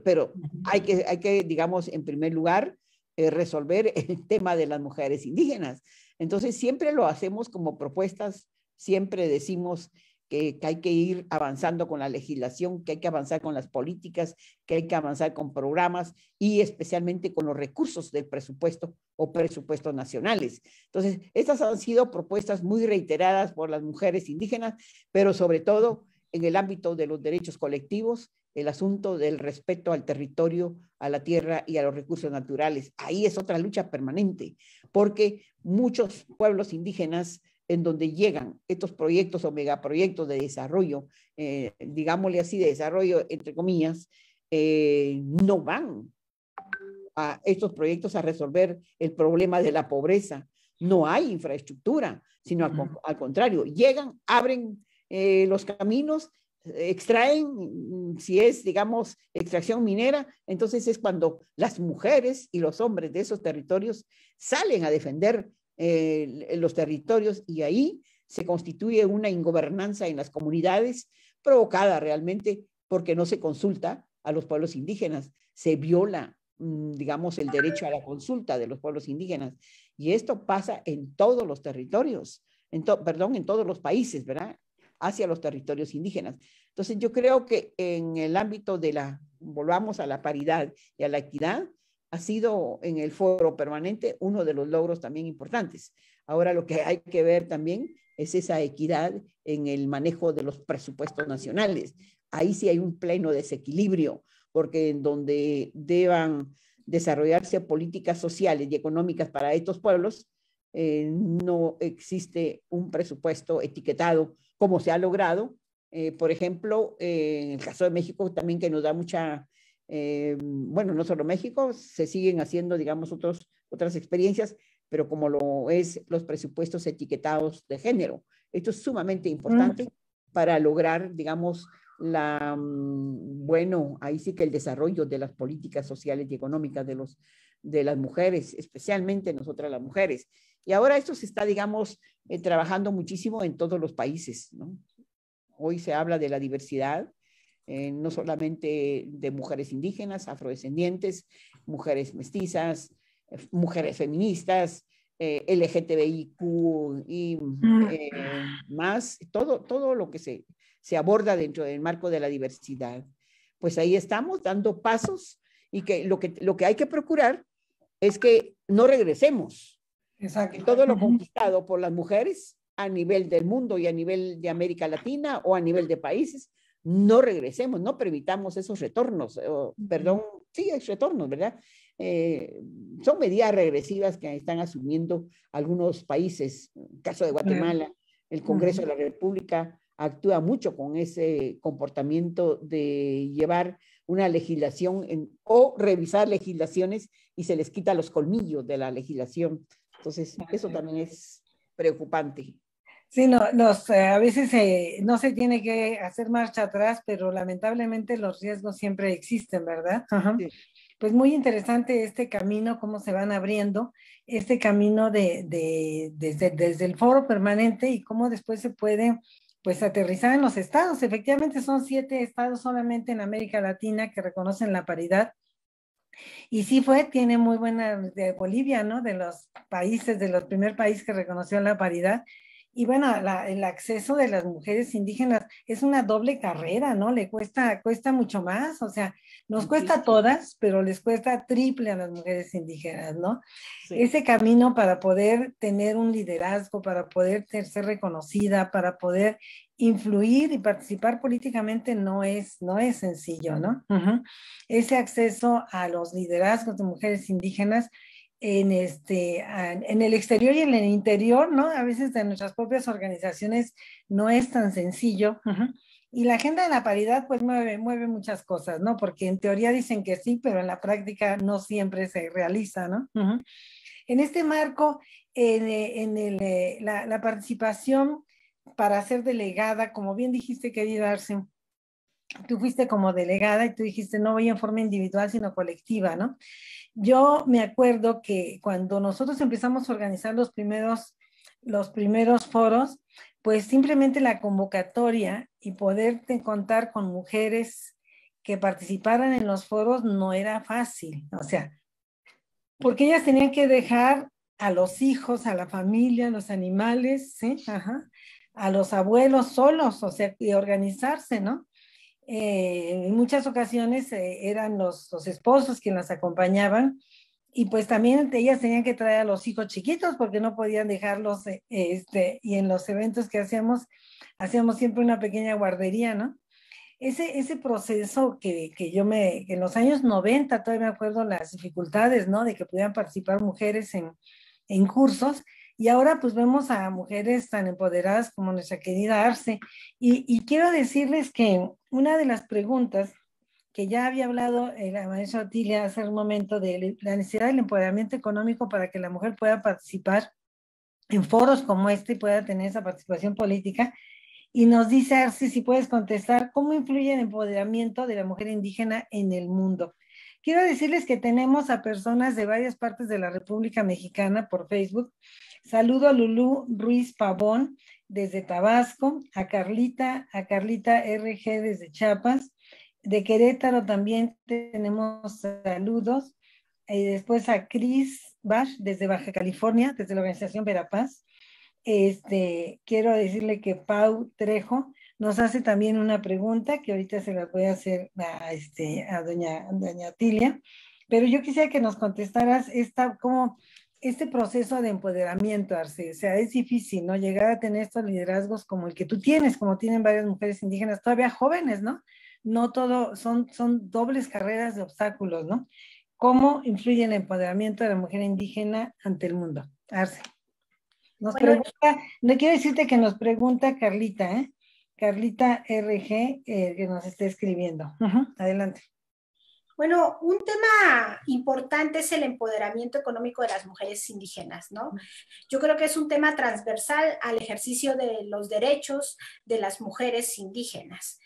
Pero hay que, hay que digamos, en primer lugar, eh, resolver [LAUGHS] el tema de las mujeres indígenas. Entonces, siempre lo hacemos como propuestas, siempre decimos que, hay que ir avanzando con la legislación, que hay que avanzar con las políticas, que hay que avanzar con programas y especialmente con los recursos del presupuesto o presupuestos nacionales. Entonces, estas han sido propuestas muy reiteradas por las mujeres indígenas, pero sobre todo en el ámbito de los derechos colectivos, el asunto del respeto al territorio, a la tierra y a los recursos naturales. Ahí es otra lucha permanente, porque muchos pueblos indígenas en donde llegan estos proyectos o megaproyectos de desarrollo, eh, digámosle así, de desarrollo, entre comillas, eh, no van a estos proyectos a resolver el problema de la pobreza. No hay infraestructura, sino al, contrario, llegan, abren eh, los caminos, extraen, si es, digamos, extracción minera, entonces es cuando las mujeres y los hombres de esos territorios salen a defender eh, los territorios y ahí se constituye una ingobernanza en las comunidades provocada realmente porque no se consulta a los pueblos indígenas, se viola, mm, digamos, el derecho a la consulta de los pueblos indígenas. Y esto pasa en todos los territorios, en perdón, en todos los países, ¿verdad? Hacia los territorios indígenas. Entonces, yo creo que en el ámbito de la, volvamos a la paridad y a la equidad, ha sido en el foro permanente uno de los logros también importantes. Ahora lo que hay que ver también es esa equidad en el manejo de los presupuestos nacionales. Ahí sí hay un pleno desequilibrio, porque en donde deban desarrollarse políticas sociales y económicas para estos pueblos, eh, no existe un presupuesto etiquetado como se ha logrado. Eh, por ejemplo, eh, en el caso de México también que nos da mucha eh, bueno, no solo México, se siguen haciendo, digamos, otros, otras experiencias, pero como lo es los presupuestos etiquetados de género. Esto es sumamente importante para lograr, digamos, la, mm, bueno, ahí sí que el desarrollo de las políticas sociales y económicas de, los, de las mujeres, especialmente nosotras las mujeres. Y ahora esto se está, digamos, eh, trabajando muchísimo en todos los países, ¿no? Hoy se habla de la diversidad, eh, no solamente de mujeres indígenas, afrodescendientes, mujeres mestizas, eh, mujeres feministas, eh, LGTBIQ y mm. más, todo, todo lo que se, se aborda dentro del marco de la diversidad. Pues ahí estamos dando pasos y que lo que, lo que hay que procurar es que no regresemos. Exacto. Todo lo conquistado por las mujeres a nivel del mundo y a nivel de América Latina o a nivel de países, no regresemos, no permitamos esos retornos, perdón, sí, esos retornos, ¿verdad? Eh, son medidas regresivas que están asumiendo algunos países, el caso de Guatemala, el Congreso de la República actúa mucho con ese comportamiento de llevar una legislación o revisar legislaciones y se les quita los colmillos de la legislación. Entonces, eso también es preocupante. Sí, no, eh, a veces eh, no se tiene que hacer marcha atrás, pero lamentablemente los riesgos siempre existen, ¿verdad? Pues muy interesante este camino, cómo se van abriendo, este camino de, desde, desde, el foro permanente y cómo después se puede pues aterrizar en los estados. Efectivamente son siete estados solamente en América Latina que reconocen la paridad. Y sí fue, tiene muy buena, de Bolivia, ¿no? De los países, de los primer país que reconoció la paridad y bueno, el acceso de las mujeres indígenas es una doble carrera, ¿no? Le cuesta, cuesta mucho más, o sea, nos cuesta a todas, pero les cuesta triple a las mujeres indígenas, ¿no? Ese camino para poder tener un liderazgo, para poder ser reconocida, para poder influir y participar políticamente no es, no es sencillo, ¿no? Ese acceso a los liderazgos de mujeres indígenas en, este, en el exterior y en el interior, ¿no? A veces de nuestras propias organizaciones no es tan sencillo. Y la agenda de la paridad pues mueve, mueve muchas cosas, ¿no? Porque en teoría dicen que sí, pero en la práctica no siempre se realiza, ¿no? En este marco, en, en el, eh, la, la, participación para ser delegada, como bien dijiste, querida Arce, tú fuiste como delegada y tú dijiste, no voy en forma individual, sino colectiva, ¿no? Yo me acuerdo que cuando nosotros empezamos a organizar los primeros, los primeros foros, pues simplemente la convocatoria y poder contar con mujeres que participaran en los foros no era fácil, o sea, porque ellas tenían que dejar a los hijos, a la familia, a los animales, a los abuelos solos, o sea, y organizarse, ¿no? Eh, en muchas ocasiones eh, eran los, esposos quienes las acompañaban y pues también ellas tenían que traer a los hijos chiquitos porque no podían dejarlos, eh, este, y en los eventos que hacíamos, hacíamos siempre una pequeña guardería, ¿no? Ese, ese proceso que, que yo me, en los años 90 todavía me acuerdo las dificultades, ¿no? De que pudieran participar mujeres en, en cursos, y ahora pues vemos a mujeres tan empoderadas como nuestra querida Arce. Y, y quiero decirles que una de las preguntas que ya había hablado eh, la maestra Otilia hace un momento de la necesidad del empoderamiento económico para que la mujer pueda participar en foros como este y pueda tener esa participación política. Y nos dice Arce, si puedes contestar, ¿cómo influye el empoderamiento de la mujer indígena en el mundo? Quiero decirles que tenemos a personas de varias partes de la República Mexicana por Facebook. Saludo a Lulú Ruiz Pavón desde Tabasco, a Carlita, a Carlita RG desde Chiapas, de Querétaro también tenemos saludos. Y después a Cris Bash desde Baja California, desde la organización Verapaz. Este, quiero decirle que Pau Trejo nos hace también una pregunta que ahorita se la voy a hacer a, este, a doña, doña Tilia, pero yo quisiera que nos contestaras esta, como este proceso de empoderamiento, Arce. O sea, es difícil, ¿no? Llegar a tener estos liderazgos como el que tú tienes, como tienen varias mujeres indígenas, todavía jóvenes, ¿no? no todo, son, son dobles carreras de obstáculos, ¿no? ¿Cómo influye el empoderamiento de la mujer indígena ante el mundo? Arce. Nos pregunta, no quiero decirte que nos pregunta Carlita, ¿eh? Carlita RG, eh, que nos está escribiendo. adelante. Bueno, un tema importante es el empoderamiento económico de las mujeres indígenas, ¿no? Yo creo que es un tema transversal al ejercicio de los derechos de las mujeres indígenas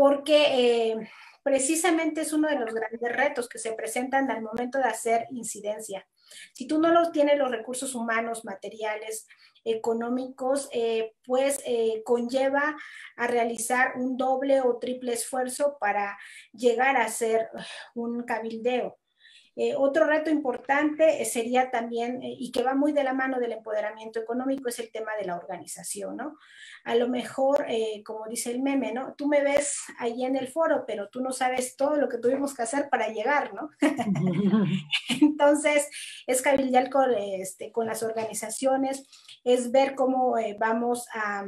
porque eh, precisamente es uno de los grandes retos que se presentan al momento de hacer incidencia. Si tú no los tienes los recursos humanos, materiales, económicos, eh, pues eh, conlleva a realizar un doble o triple esfuerzo para llegar a hacer un cabildeo. Eh, otro reto importante sería también, eh, y que va muy de la mano del empoderamiento económico, es el tema de la organización, ¿no? A lo mejor, eh, como dice el meme, ¿no? Tú me ves ahí en el foro, pero tú no sabes todo lo que tuvimos que hacer para llegar, ¿no? [LAUGHS] [LAUGHS] Entonces, es cabildear con, este, con las organizaciones, es ver cómo vamos a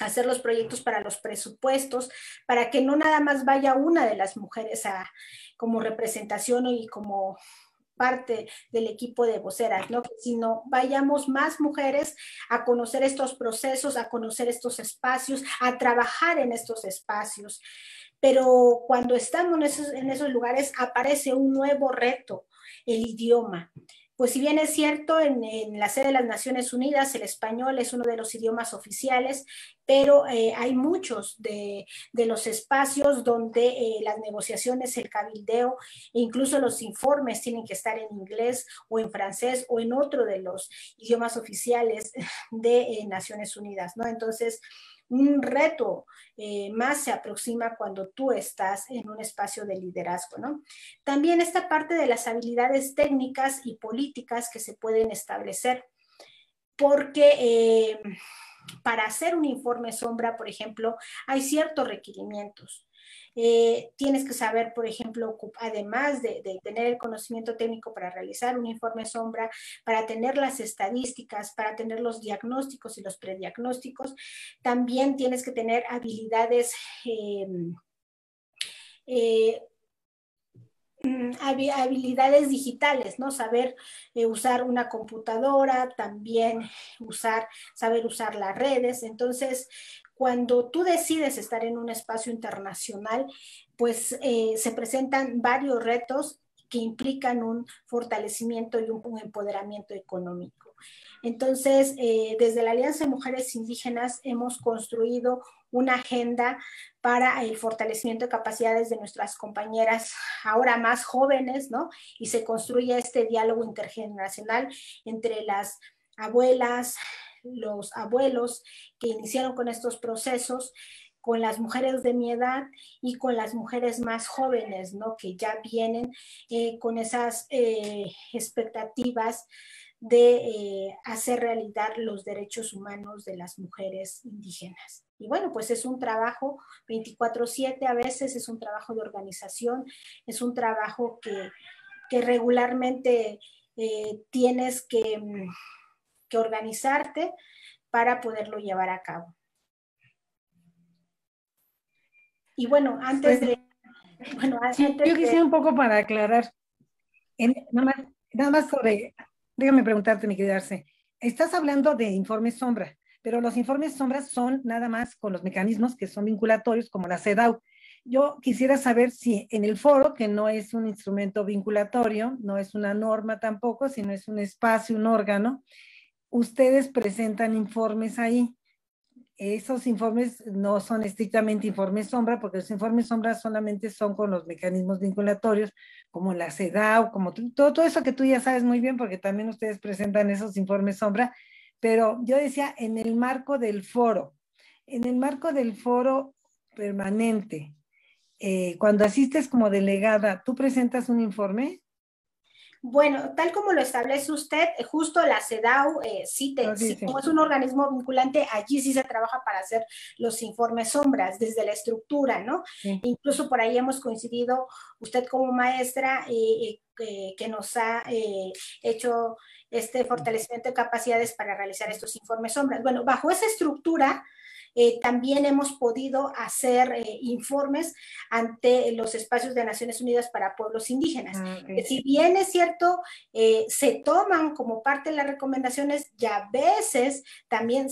hacer los proyectos para los presupuestos, para que no nada más vaya una de las mujeres a, como representación y como parte del equipo de voceras, ¿no? Sino vayamos más mujeres a conocer estos procesos, a conocer estos espacios, a trabajar en estos espacios. Pero cuando estamos en esos, en esos lugares aparece un nuevo reto, el idioma pues si bien es cierto, en, la sede de las Naciones Unidas el español es uno de los idiomas oficiales, pero eh, hay muchos de, los espacios donde eh, las negociaciones, el cabildeo e incluso los informes tienen que estar en inglés o en francés o en otro de los idiomas oficiales de eh, Naciones Unidas, ¿no? Entonces, un reto eh, más se aproxima cuando tú estás en un espacio de liderazgo, ¿no? También esta parte de las habilidades técnicas y políticas que se pueden establecer, porque eh, para hacer un informe sombra, por ejemplo, hay ciertos requerimientos. Eh, tienes que saber, por ejemplo, además de, tener el conocimiento técnico para realizar un informe sombra, para tener las estadísticas, para tener los diagnósticos y los prediagnósticos, también tienes que tener habilidades. Em, eh, mm, habilidades digitales, ¿no? Saber eh, usar una computadora, también usar, saber usar las redes. Entonces, cuando tú decides estar en un espacio internacional, pues eh, se presentan varios retos que implican un fortalecimiento y un, empoderamiento económico. Entonces, eh, desde la Alianza de Mujeres Indígenas hemos construido una agenda para el fortalecimiento de capacidades de nuestras compañeras ahora más jóvenes, ¿no? Y se construye este diálogo intergeneracional entre las abuelas, los abuelos que iniciaron con estos procesos, con las mujeres de mi edad y con las mujeres más jóvenes, ¿no? Que ya vienen eh, con esas eh, expectativas de eh, hacer realidad los derechos humanos de las mujeres indígenas. Y bueno, pues es un trabajo 24/7 a veces, es un trabajo de organización, es un trabajo que que regularmente tienes que, que organizarte para poderlo llevar a cabo. Y bueno, antes pues, de... Bueno, yo quisiera un poco para aclarar, nada, más, sobre, déjame preguntarte, mi querida Arce, estás hablando de informes sombra, pero los informes sombras son nada más con los mecanismos que son vinculatorios, como la CEDAW. Yo quisiera saber si en el foro, que no es un instrumento vinculatorio, no es una norma tampoco, sino es un espacio, un órgano, ustedes presentan informes ahí esos informes no son estrictamente informes sombra, porque los informes sombra solamente son con los mecanismos vinculatorios, como la CEDAW, como todo, eso que tú ya sabes muy bien, porque también ustedes presentan esos informes sombra, pero yo decía, en el marco del foro, en el marco del foro permanente, eh, cuando asistes como delegada, ¿tú presentas un informe? Bueno, tal como lo establece usted, eh, justo la CEDAW, eh, sí, como es un organismo vinculante, allí sí se trabaja para hacer los informes sombras desde la estructura, ¿no? Incluso por ahí hemos coincidido, usted como maestra, eh, que nos ha hecho este fortalecimiento de capacidades para realizar estos informes sombras. Bueno, bajo esa estructura, eh, también hemos podido hacer eh, informes ante los espacios de Naciones Unidas para pueblos indígenas. Ah, si bien es cierto, eh, se toman como parte de las recomendaciones, ya a veces también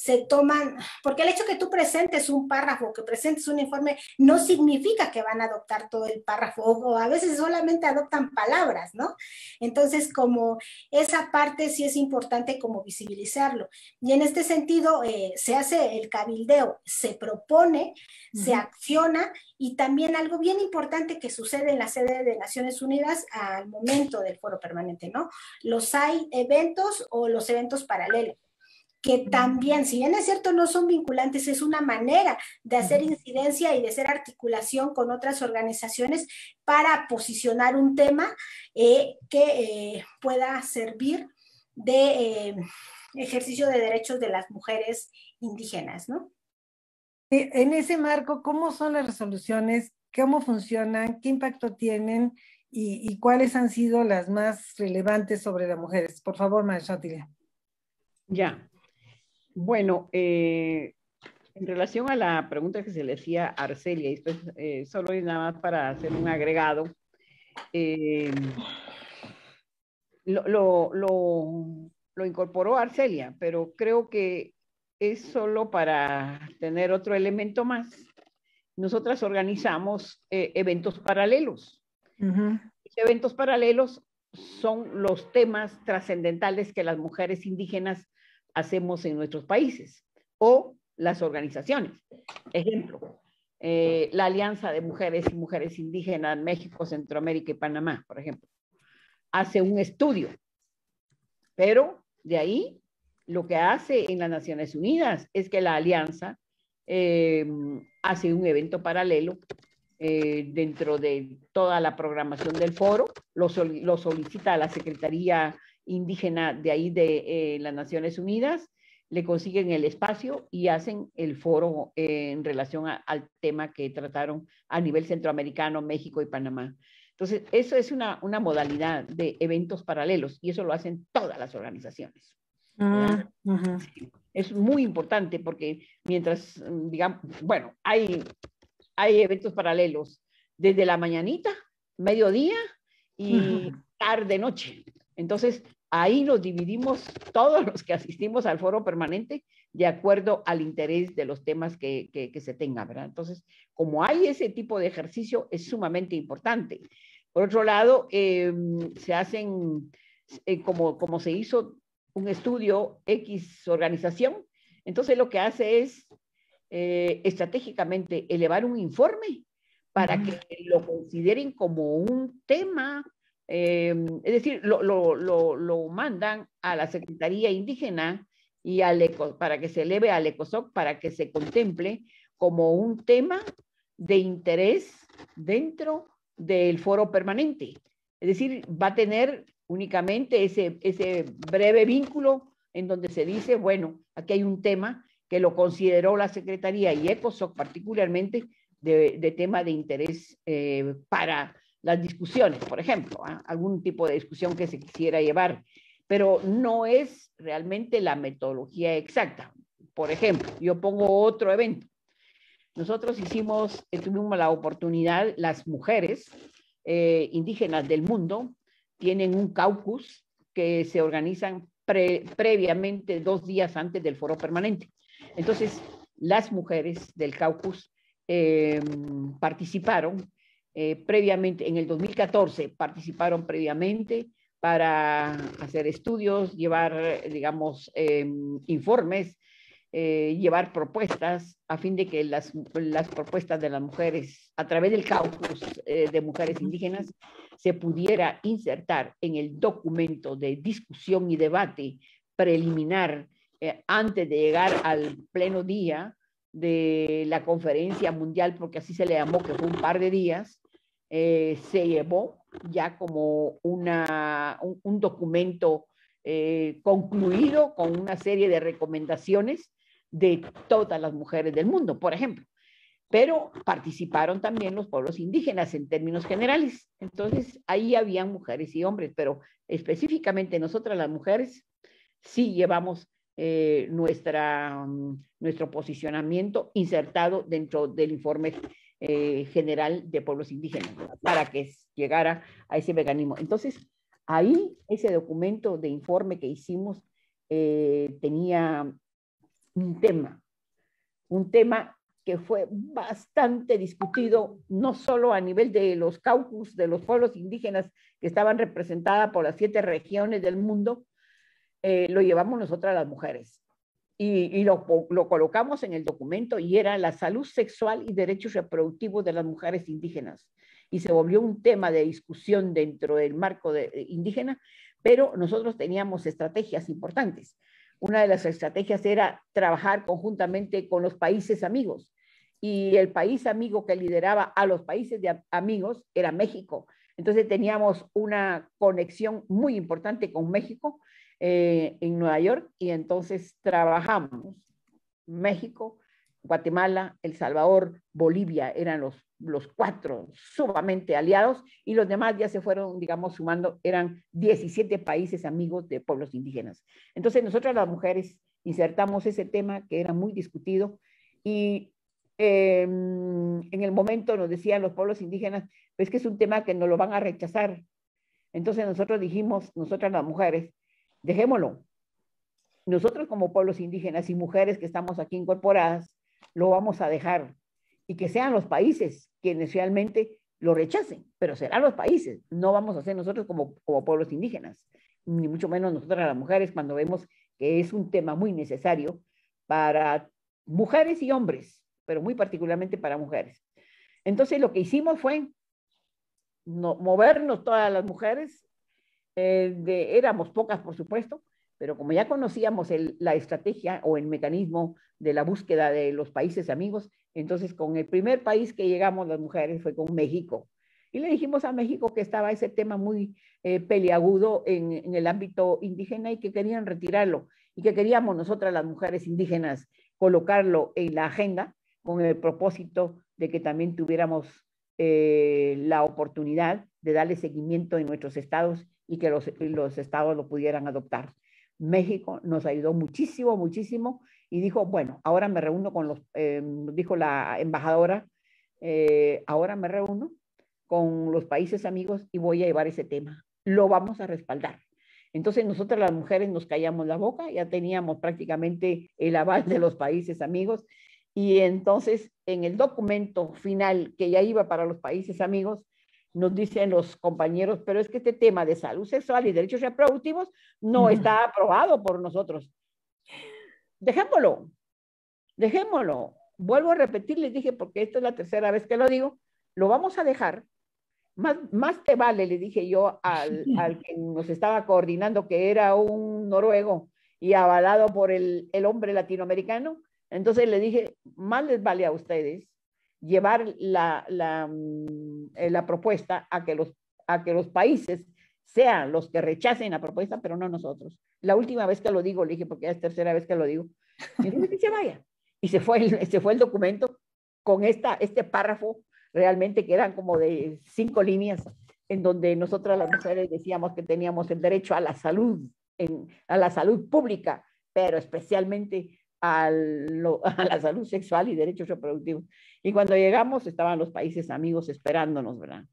se toman, porque el hecho que tú presentes un párrafo, que presentes un informe, no significa que van a adoptar todo el párrafo, o, a veces solamente adoptan palabras, ¿no? Entonces, como esa parte sí es importante como visibilizarlo. Y en este sentido, eh, se hace el cabildeo, se propone, se acciona, y también algo bien importante que sucede en la sede de Naciones Unidas al momento del foro permanente, ¿no? Los hay eventos o los eventos paralelos que también, si bien es cierto, no son vinculantes, es una manera de hacer incidencia y de hacer articulación con otras organizaciones para posicionar un tema eh, que eh, pueda servir de eh, ejercicio de derechos de las mujeres indígenas, ¿no? En ese marco, ¿cómo son las resoluciones? ¿Cómo funcionan? ¿Qué impacto tienen? ¿Y, cuáles han sido las más relevantes sobre las mujeres? Por favor, maestra Ya, bueno, eh, en relación a la pregunta que se le hacía a Arcelia, y después eh, solo es nada más para hacer un agregado, eh, lo, lo, lo, incorporó Arcelia, pero creo que es solo para tener otro elemento más. Nosotras organizamos eventos paralelos. Eventos paralelos son los temas trascendentales que las mujeres indígenas hacemos en nuestros países o las organizaciones. Ejemplo, eh, la Alianza de Mujeres y Mujeres Indígenas México, Centroamérica y Panamá, por ejemplo, hace un estudio, pero de ahí lo que hace en las Naciones Unidas es que la alianza eh, hace un evento paralelo eh, dentro de toda la programación del foro, lo, lo solicita a la Secretaría indígena de ahí de eh, las Naciones Unidas, le consiguen el espacio y hacen el foro eh, en relación al tema que trataron a nivel centroamericano, México y Panamá. Entonces, eso es una, una modalidad de eventos paralelos y eso lo hacen todas las organizaciones. Ah, es muy importante porque mientras, digamos, bueno, hay, hay eventos paralelos desde la mañanita, mediodía y tarde, noche. Entonces, ahí nos dividimos todos los que asistimos al foro permanente de acuerdo al interés de los temas que, que, se tenga, ¿verdad? Entonces, como hay ese tipo de ejercicio, es sumamente importante. Por otro lado, em, se hacen, eh, como, como se hizo un estudio X organización, entonces lo que hace es eh, estratégicamente elevar un informe para que lo consideren como un tema eh, es decir, lo, lo, lo, mandan a la Secretaría Indígena y al para que se eleve al ECOSOC para que se contemple como un tema de interés dentro del foro permanente. Es decir, va a tener únicamente ese, ese breve vínculo en donde se dice, bueno, aquí hay un tema que lo consideró la Secretaría y ECOSOC particularmente de, de tema de interés eh, para las discusiones, por ejemplo, ¿ah? algún tipo de discusión que se quisiera llevar, pero no es realmente la metodología exacta. Por ejemplo, yo pongo otro evento. Nosotros hicimos, eh, tuvimos la oportunidad, las mujeres eh, indígenas del mundo tienen un caucus que se organizan previamente dos días antes del foro permanente. Entonces, las mujeres del caucus em, participaron eh, previamente, en el 2014 participaron previamente para hacer estudios, llevar, digamos, em, informes, eh, llevar propuestas a fin de que las, las, propuestas de las mujeres a través del caucus eh, de mujeres indígenas se pudiera insertar en el documento de discusión y debate preliminar antes de llegar al pleno día de la conferencia mundial, porque así se le llamó, que fue un par de días, eh, se llevó ya como una, un, documento eh, concluido con una serie de recomendaciones de todas las mujeres del mundo, por ejemplo. Pero participaron también los pueblos indígenas en términos generales. Entonces, ahí habían mujeres y hombres, pero específicamente nosotras las mujeres sí llevamos eh, nuestra, mm, nuestro posicionamiento insertado dentro del informe eh, general de pueblos indígenas para que llegara a ese mecanismo. Entonces, ahí ese documento de informe que hicimos eh, tenía un tema, un tema que fue bastante discutido, no solo a nivel de los caucus de los pueblos indígenas que estaban representadas por las siete regiones del mundo, eh, lo llevamos nosotras las mujeres. Y, lo, colocamos en el documento y era la salud sexual y derechos reproductivos de las mujeres indígenas. Y se volvió un tema de discusión dentro del marco de, eh, indígena, pero nosotros teníamos estrategias importantes. Una de las estrategias era trabajar conjuntamente con los países amigos. Y el país amigo que lideraba a los países amigos era México. Entonces teníamos una conexión muy importante con México eh, en Nueva York y entonces trabajamos México, Guatemala, El Salvador, Bolivia, eran los, los cuatro sumamente aliados y los demás ya se fueron, digamos, sumando, eran 17 países amigos de pueblos indígenas. Entonces nosotros las mujeres insertamos ese tema que era muy discutido y em, en el momento nos decían los pueblos indígenas, pues que es un tema que no lo van a rechazar. Entonces nosotros dijimos, nosotras las mujeres, dejémoslo. Nosotros como pueblos indígenas y mujeres que estamos aquí incorporadas, lo vamos a dejar y que sean los países quienes realmente lo rechacen, pero serán los países, no vamos a ser nosotros como, como pueblos indígenas, ni mucho menos nosotras las mujeres cuando vemos que es un tema muy necesario para mujeres y hombres, pero muy particularmente para mujeres. Entonces lo que hicimos fue movernos todas las mujeres eh, de, éramos pocas, por supuesto, pero como ya conocíamos la estrategia o el mecanismo de la búsqueda de los países amigos, entonces con el primer país que llegamos las mujeres fue con México. Y le dijimos a México que estaba ese tema muy eh, peliagudo en, en, el ámbito indígena y que querían retirarlo y que queríamos nosotras las mujeres indígenas colocarlo en la agenda con el propósito de que también tuviéramos eh, la oportunidad de darle seguimiento en nuestros estados y que los, los estados lo pudieran adoptar. México nos ayudó muchísimo, muchísimo y dijo, bueno, ahora me reúno con los, eh, dijo la embajadora, eh, ahora me reúno con los países amigos y voy a llevar ese tema. Lo vamos a respaldar. Entonces nosotras las mujeres nos callamos la boca, ya teníamos prácticamente el aval de los países amigos y entonces en el documento final que ya iba para los países amigos, nos dicen los compañeros, pero es que este tema de salud sexual y derechos reproductivos no está aprobado por nosotros. Dejémoslo, dejémoslo. Vuelvo a repetir, les dije, porque esta es la tercera vez que lo digo, lo vamos a dejar. Más, más te vale, le dije yo al, al que nos estaba coordinando, que era un noruego y avalado por el, el hombre latinoamericano. Entonces le dije, más les vale a ustedes llevar la, mm, eh, la, propuesta a que, los, a que los países sean los que rechacen la propuesta, pero no nosotros. La última vez que lo digo, le dije, porque ya es tercera vez que lo digo, que se vaya. Y se fue, el, se fue el documento con esta, este párrafo realmente que eran como de cinco líneas, en donde nosotras las mujeres decíamos que teníamos el derecho a la salud, a la salud pública, pero especialmente [LAUGHS] a, la salud sexual y derechos reproductivos. Y cuando llegamos estaban los países amigos esperándonos, ¿verdad?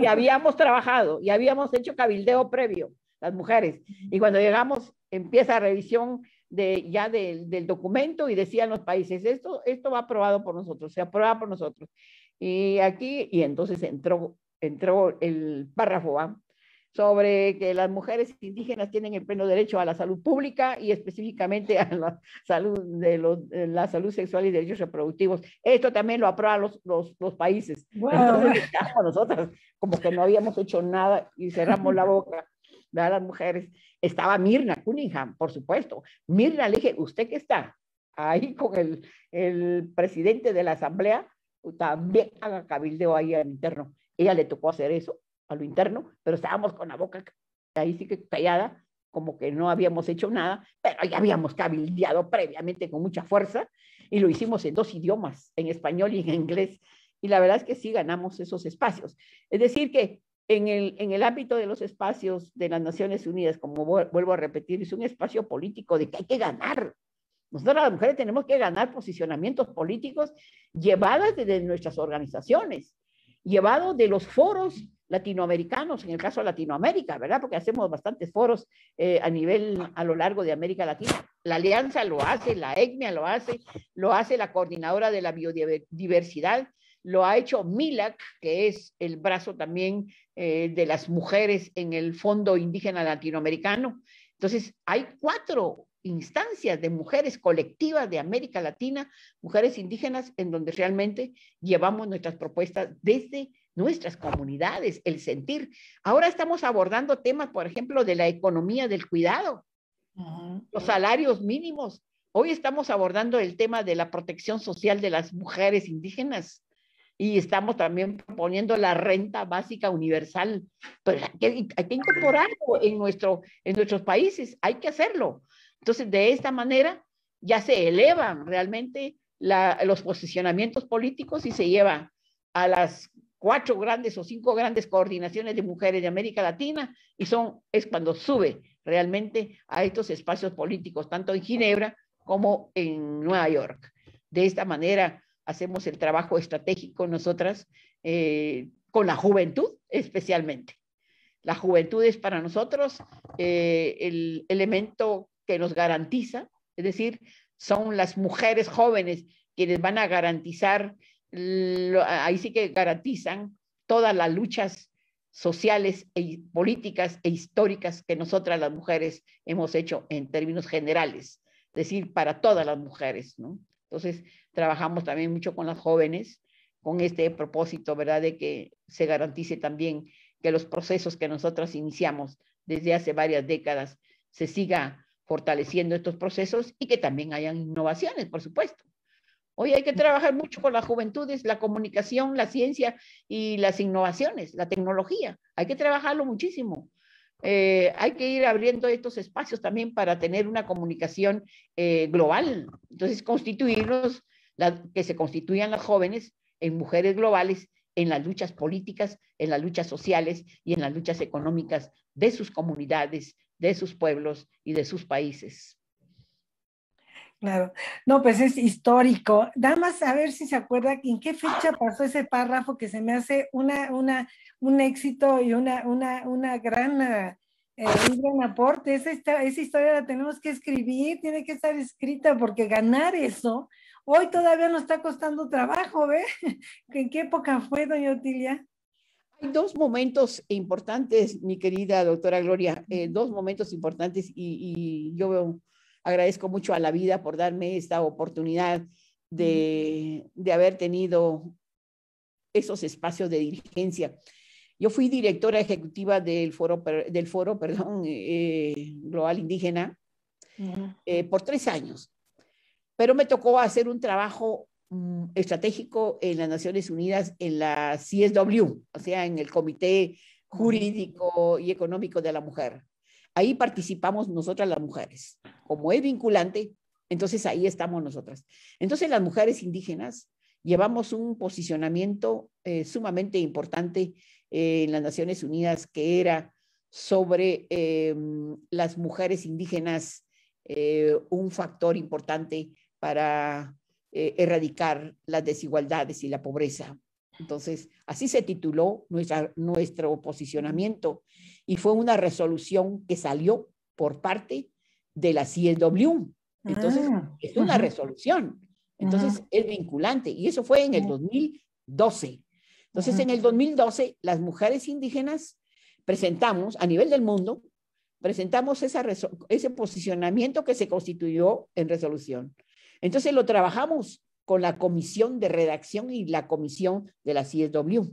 y habíamos trabajado y habíamos hecho cabildeo previo, las mujeres. Y cuando llegamos empieza revisión de, ya del, del documento y decían los países, esto, esto va aprobado por nosotros, se aprueba por nosotros. Y aquí, y entonces entró, entró el párrafo ¿va? Sobre que las mujeres indígenas tienen el pleno derecho a la salud pública y específicamente a la salud, de los, la salud sexual y derechos reproductivos. Esto también lo aprueban los, los, los países. Entonces, nosotras como que no habíamos hecho nada y cerramos la boca de las mujeres. Estaba Mirna Cunningham, por supuesto. Mirna le dije, ¿usted qué está? Ahí con el, el presidente de la asamblea, también haga cabildeo ahí al interno. Ella le tocó hacer eso, a lo interno, pero estábamos con la boca ahí sí que callada, como que no habíamos hecho nada, pero ya habíamos cabildeado previamente con mucha fuerza y lo hicimos en dos idiomas, en español y en inglés. Y la verdad es que sí ganamos esos espacios. Es decir, que en el, en el ámbito de los espacios de las Naciones Unidas, como vuelvo a repetir, es un espacio político de que hay que ganar. Nosotros las mujeres tenemos que ganar posicionamientos políticos llevadas desde nuestras organizaciones, llevados de los foros latinoamericanos, en el caso de Latinoamérica, ¿verdad? Porque hacemos bastantes foros eh, a nivel, a lo largo de América Latina. La Alianza lo hace, la ECMIA lo hace, lo hace la Coordinadora de la Biodiversidad, lo ha hecho MILAC, que es el brazo también eh, de las mujeres en el Fondo Indígena Latinoamericano. Entonces, hay cuatro instancias de mujeres colectivas de América Latina, mujeres indígenas, en donde realmente llevamos nuestras propuestas desde nuestras comunidades, el sentir. Ahora estamos abordando temas, por ejemplo, de la economía del cuidado, los salarios mínimos. Hoy estamos abordando el tema de la protección social de las mujeres indígenas y estamos también proponiendo la renta básica universal. Pero hay que, hay que incorporarlo en, nuestro, en nuestros países, hay que hacerlo. Entonces, de esta manera ya se elevan realmente los posicionamientos políticos y se lleva a las cuatro grandes o cinco grandes coordinaciones de mujeres de América Latina y son, es cuando sube realmente a estos espacios políticos, tanto en Ginebra como en Nueva York. De esta manera hacemos el trabajo estratégico nosotras eh, con la juventud especialmente. La juventud es para nosotros eh, el elemento que nos garantiza, es decir, son las mujeres jóvenes quienes van a garantizar ahí sí que garantizan todas las luchas sociales e políticas e históricas que nosotras las mujeres hemos hecho en términos generales, es decir, para todas las mujeres, ¿no? Entonces, trabajamos también mucho con las jóvenes, con este propósito, ¿verdad?, de que se garantice también que los procesos que nosotras iniciamos desde hace varias décadas se siga fortaleciendo estos procesos y que también hayan innovaciones, por supuesto. Hoy hay que trabajar mucho con las juventudes, la comunicación, la ciencia y las innovaciones, la tecnología. Hay que trabajarlo muchísimo. Eh, hay que ir abriendo estos espacios también para tener una comunicación eh, global. Entonces, constituirnos, que se constituyan las jóvenes en mujeres globales en las luchas políticas, en las luchas sociales y en las luchas económicas de sus comunidades, de sus pueblos y de sus países. Claro, no, pues es histórico. Nada más a ver si se acuerda en qué fecha pasó ese párrafo que se me hace una, una, un éxito y una, una, una gran, eh, un gran aporte. Esa, esa historia la tenemos que escribir, tiene que estar escrita porque ganar eso hoy todavía nos está costando trabajo, ¿ve? [LAUGHS] ¿En qué época fue, doña Otilia? Hay dos momentos importantes, mi querida doctora Gloria, eh, dos momentos importantes y, y yo agradezco mucho a la vida por darme esta oportunidad de, haber tenido esos espacios de dirigencia. Yo fui directora ejecutiva del foro, del foro perdón, [LAUGHS] eh, global indígena eh, por tres años, pero me tocó hacer un trabajo mm, estratégico en las Naciones Unidas en la CSW, o sea, en el Comité Jurídico y Económico de la Mujer. Ahí participamos nosotras las mujeres. Como es vinculante, entonces ahí estamos nosotras. Entonces las mujeres indígenas llevamos un posicionamiento eh, sumamente importante eh, en las Naciones Unidas que era sobre em, las mujeres indígenas, un factor importante para erradicar las desigualdades y la pobreza. Entonces, así se tituló nuestra, nuestro posicionamiento y fue una resolución que salió por parte de la CSW. Entonces, ah, es una resolución. Entonces, es vinculante. Y eso fue en el 2012. Entonces, en el 2012, las mujeres indígenas presentamos a nivel del mundo, presentamos esa ese posicionamiento que se constituyó en resolución. Entonces, lo trabajamos con la comisión de redacción y la comisión de la CSW.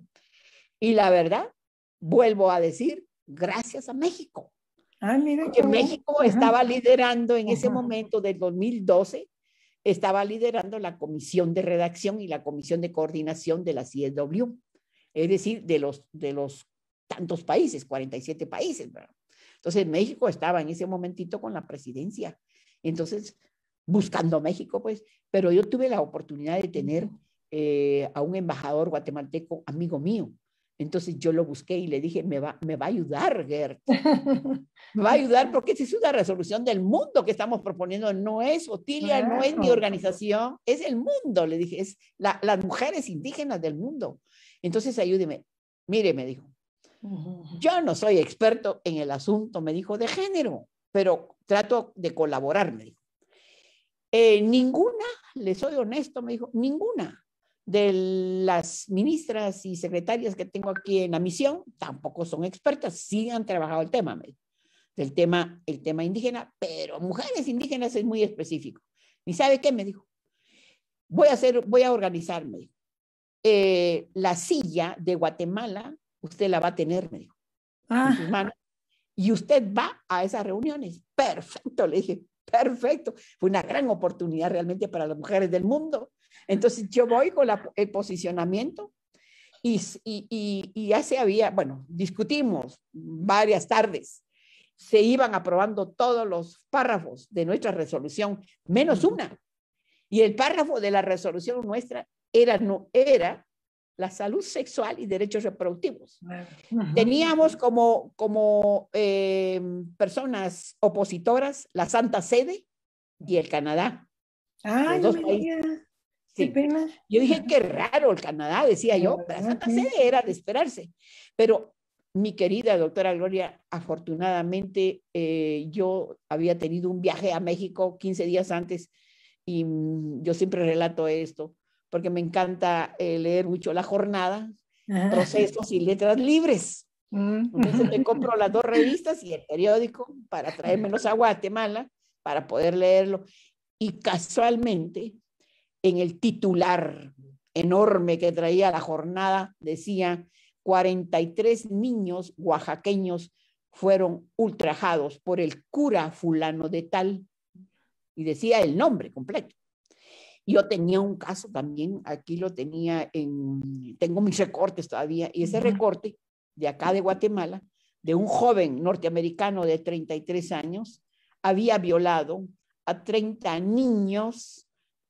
Y la verdad, vuelvo a decir, gracias a México. Ah, mira que México estaba liderando en ese momento del 2012, estaba liderando la comisión de redacción y la comisión de coordinación de la CSW, es decir, de los, de los tantos países, 47 países. Entonces México estaba en ese momentito con la presidencia. Entonces buscando México, pues, pero yo tuve la oportunidad de tener eh, a un embajador guatemalteco, amigo mío. Entonces yo lo busqué y le dije, me va, me va a ayudar, Gert. [LAUGHS] Me va a ayudar porque esa es una resolución del mundo que estamos proponiendo. No es Otilia, no es mi organización, es el mundo, le dije, es las mujeres indígenas del mundo. Entonces ayúdeme. Mire, me dijo, yo no soy experto en el asunto, me dijo, de género, pero trato de colaborar, me dijo. Eh, ninguna, le soy honesto, me dijo, ninguna de las ministras y secretarias que tengo aquí en la misión tampoco son expertas, sí han trabajado el tema, del tema, el tema indígena, pero mujeres indígenas es muy específico. ¿Y sabe qué? Me dijo, voy a hacer, voy a organizarme. Eh, la silla de Guatemala, usted la va a tener, me dijo, ah. y usted va a esas reuniones. Perfecto, le dije, perfecto. Fue una gran oportunidad realmente para las mujeres del mundo. Entonces yo voy con el posicionamiento y, y, y, ya se había, bueno, discutimos varias tardes. Se iban aprobando todos los párrafos de nuestra resolución, menos una. Y el párrafo de la resolución nuestra era, no, era la salud sexual y derechos reproductivos. Teníamos como, como eh, personas opositoras la Santa Sede y el Canadá. Ah, no Qué pena. Yo dije, qué raro el Canadá, decía yo. La Santa Sede era de esperarse. Pero mi querida doctora Gloria, afortunadamente eh, yo había tenido un viaje a México 15 días antes y mm, yo siempre relato esto porque me encanta eh, leer mucho La Jornada, ah. Procesos y Letras Libres. Mm. Entonces me compro [LAUGHS] las dos revistas y el periódico para traérmelos a Guatemala para poder leerlo. Y casualmente, en el titular enorme que traía la jornada, decía 43 niños oaxaqueños fueron ultrajados por el cura fulano de tal. Y decía el nombre completo. Yo tenía un caso también, aquí lo tenía en, tengo mis recortes todavía, y ese recorte de acá de Guatemala, de un joven norteamericano de 33 años, había violado a 30 niños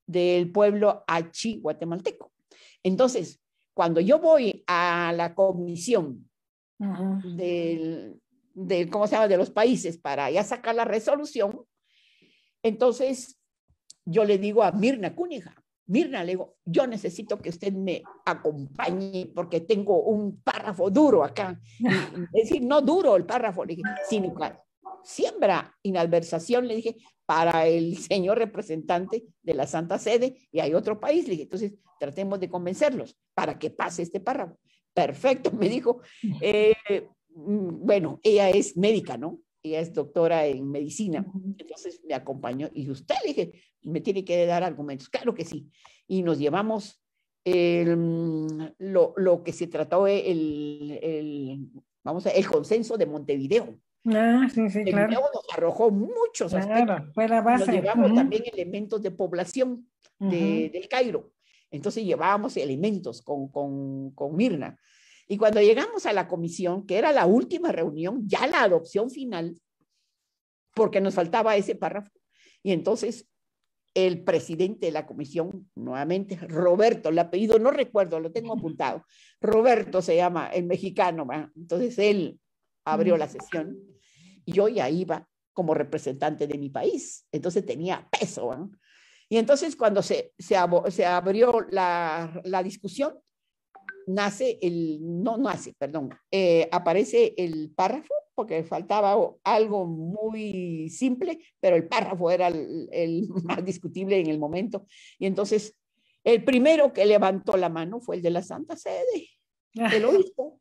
del pueblo Achi guatemalteco. Entonces, cuando yo voy a la comisión del, ¿cómo se llama?, de los países para ya sacar la resolución, entonces yo le digo a Mirna Cúñiga, Mirna, le digo, yo necesito que usted me acompañe porque tengo un párrafo duro acá. [LAUGHS] es decir, no duro el párrafo, le dije, sino siembra inadversación, le dije, para el señor representante de la Santa Sede y hay otro país. Le dije, entonces tratemos de convencerlos para que pase este párrafo. Perfecto, me dijo. Eh, bueno, ella es médica, ¿no? ella es doctora en medicina, entonces me acompañó y usted le dije, me tiene que dar argumentos, claro que sí, y nos llevamos lo, lo, que se trató el, el, vamos a, el consenso de Montevideo. Ah, sí, sí, claro. nos arrojó muchos aspectos. Fue la base. Nos llevamos también elementos de población de, del Cairo. Entonces llevábamos elementos con, con, con Mirna. Y cuando llegamos a la comisión, que era la última reunión, ya la adopción final, porque nos faltaba ese párrafo, y entonces el presidente de la comisión, nuevamente, Roberto, el apellido no recuerdo, lo tengo apuntado. Roberto se llama, el mexicano, entonces él abrió la sesión y yo ya iba como representante de mi país, entonces tenía peso. Y entonces cuando se, se, abrió la, la, discusión, nace el, no nace, perdón, eh, aparece el párrafo porque faltaba algo muy simple, pero el párrafo era el, [LAUGHS] más discutible en el momento. Y entonces, el primero que levantó la mano fue el de la Santa Sede, el [LAUGHS] obispo.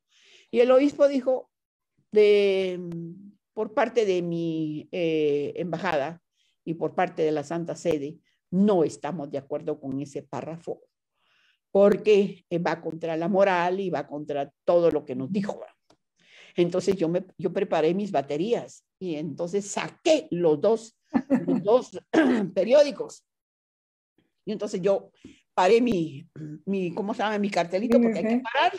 Y el obispo dijo, de, por parte de mi eh, embajada y por parte de la Santa Sede, no estamos de acuerdo con ese párrafo, porque va contra la moral y va contra todo lo que nos dijo. Entonces yo, me, yo preparé mis baterías y entonces saqué los dos, [LAUGHS] dos [CLEARS THROAT] periódicos. Y entonces yo paré mi, mi, ¿cómo se llama? Mi cartelito porque hay que parar.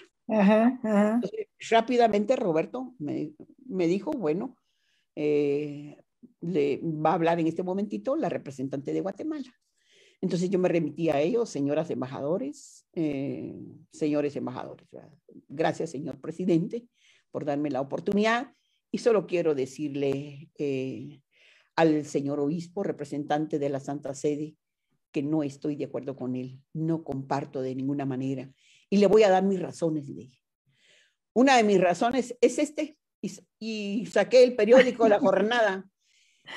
Entonces, rápidamente Roberto me, me dijo, bueno, eh, le va a hablar en este momentito la representante de Guatemala. Entonces yo me remití a ellos, señoras embajadores, eh, señores embajadores. Gracias, señor presidente por darme la oportunidad. Y solo quiero decirle eh, al señor obispo, representante de la Santa Sede, que no estoy de acuerdo con él, no comparto de ninguna manera. Y le voy a dar mis razones, de Una de mis razones es este, y, saqué el periódico La Jornada.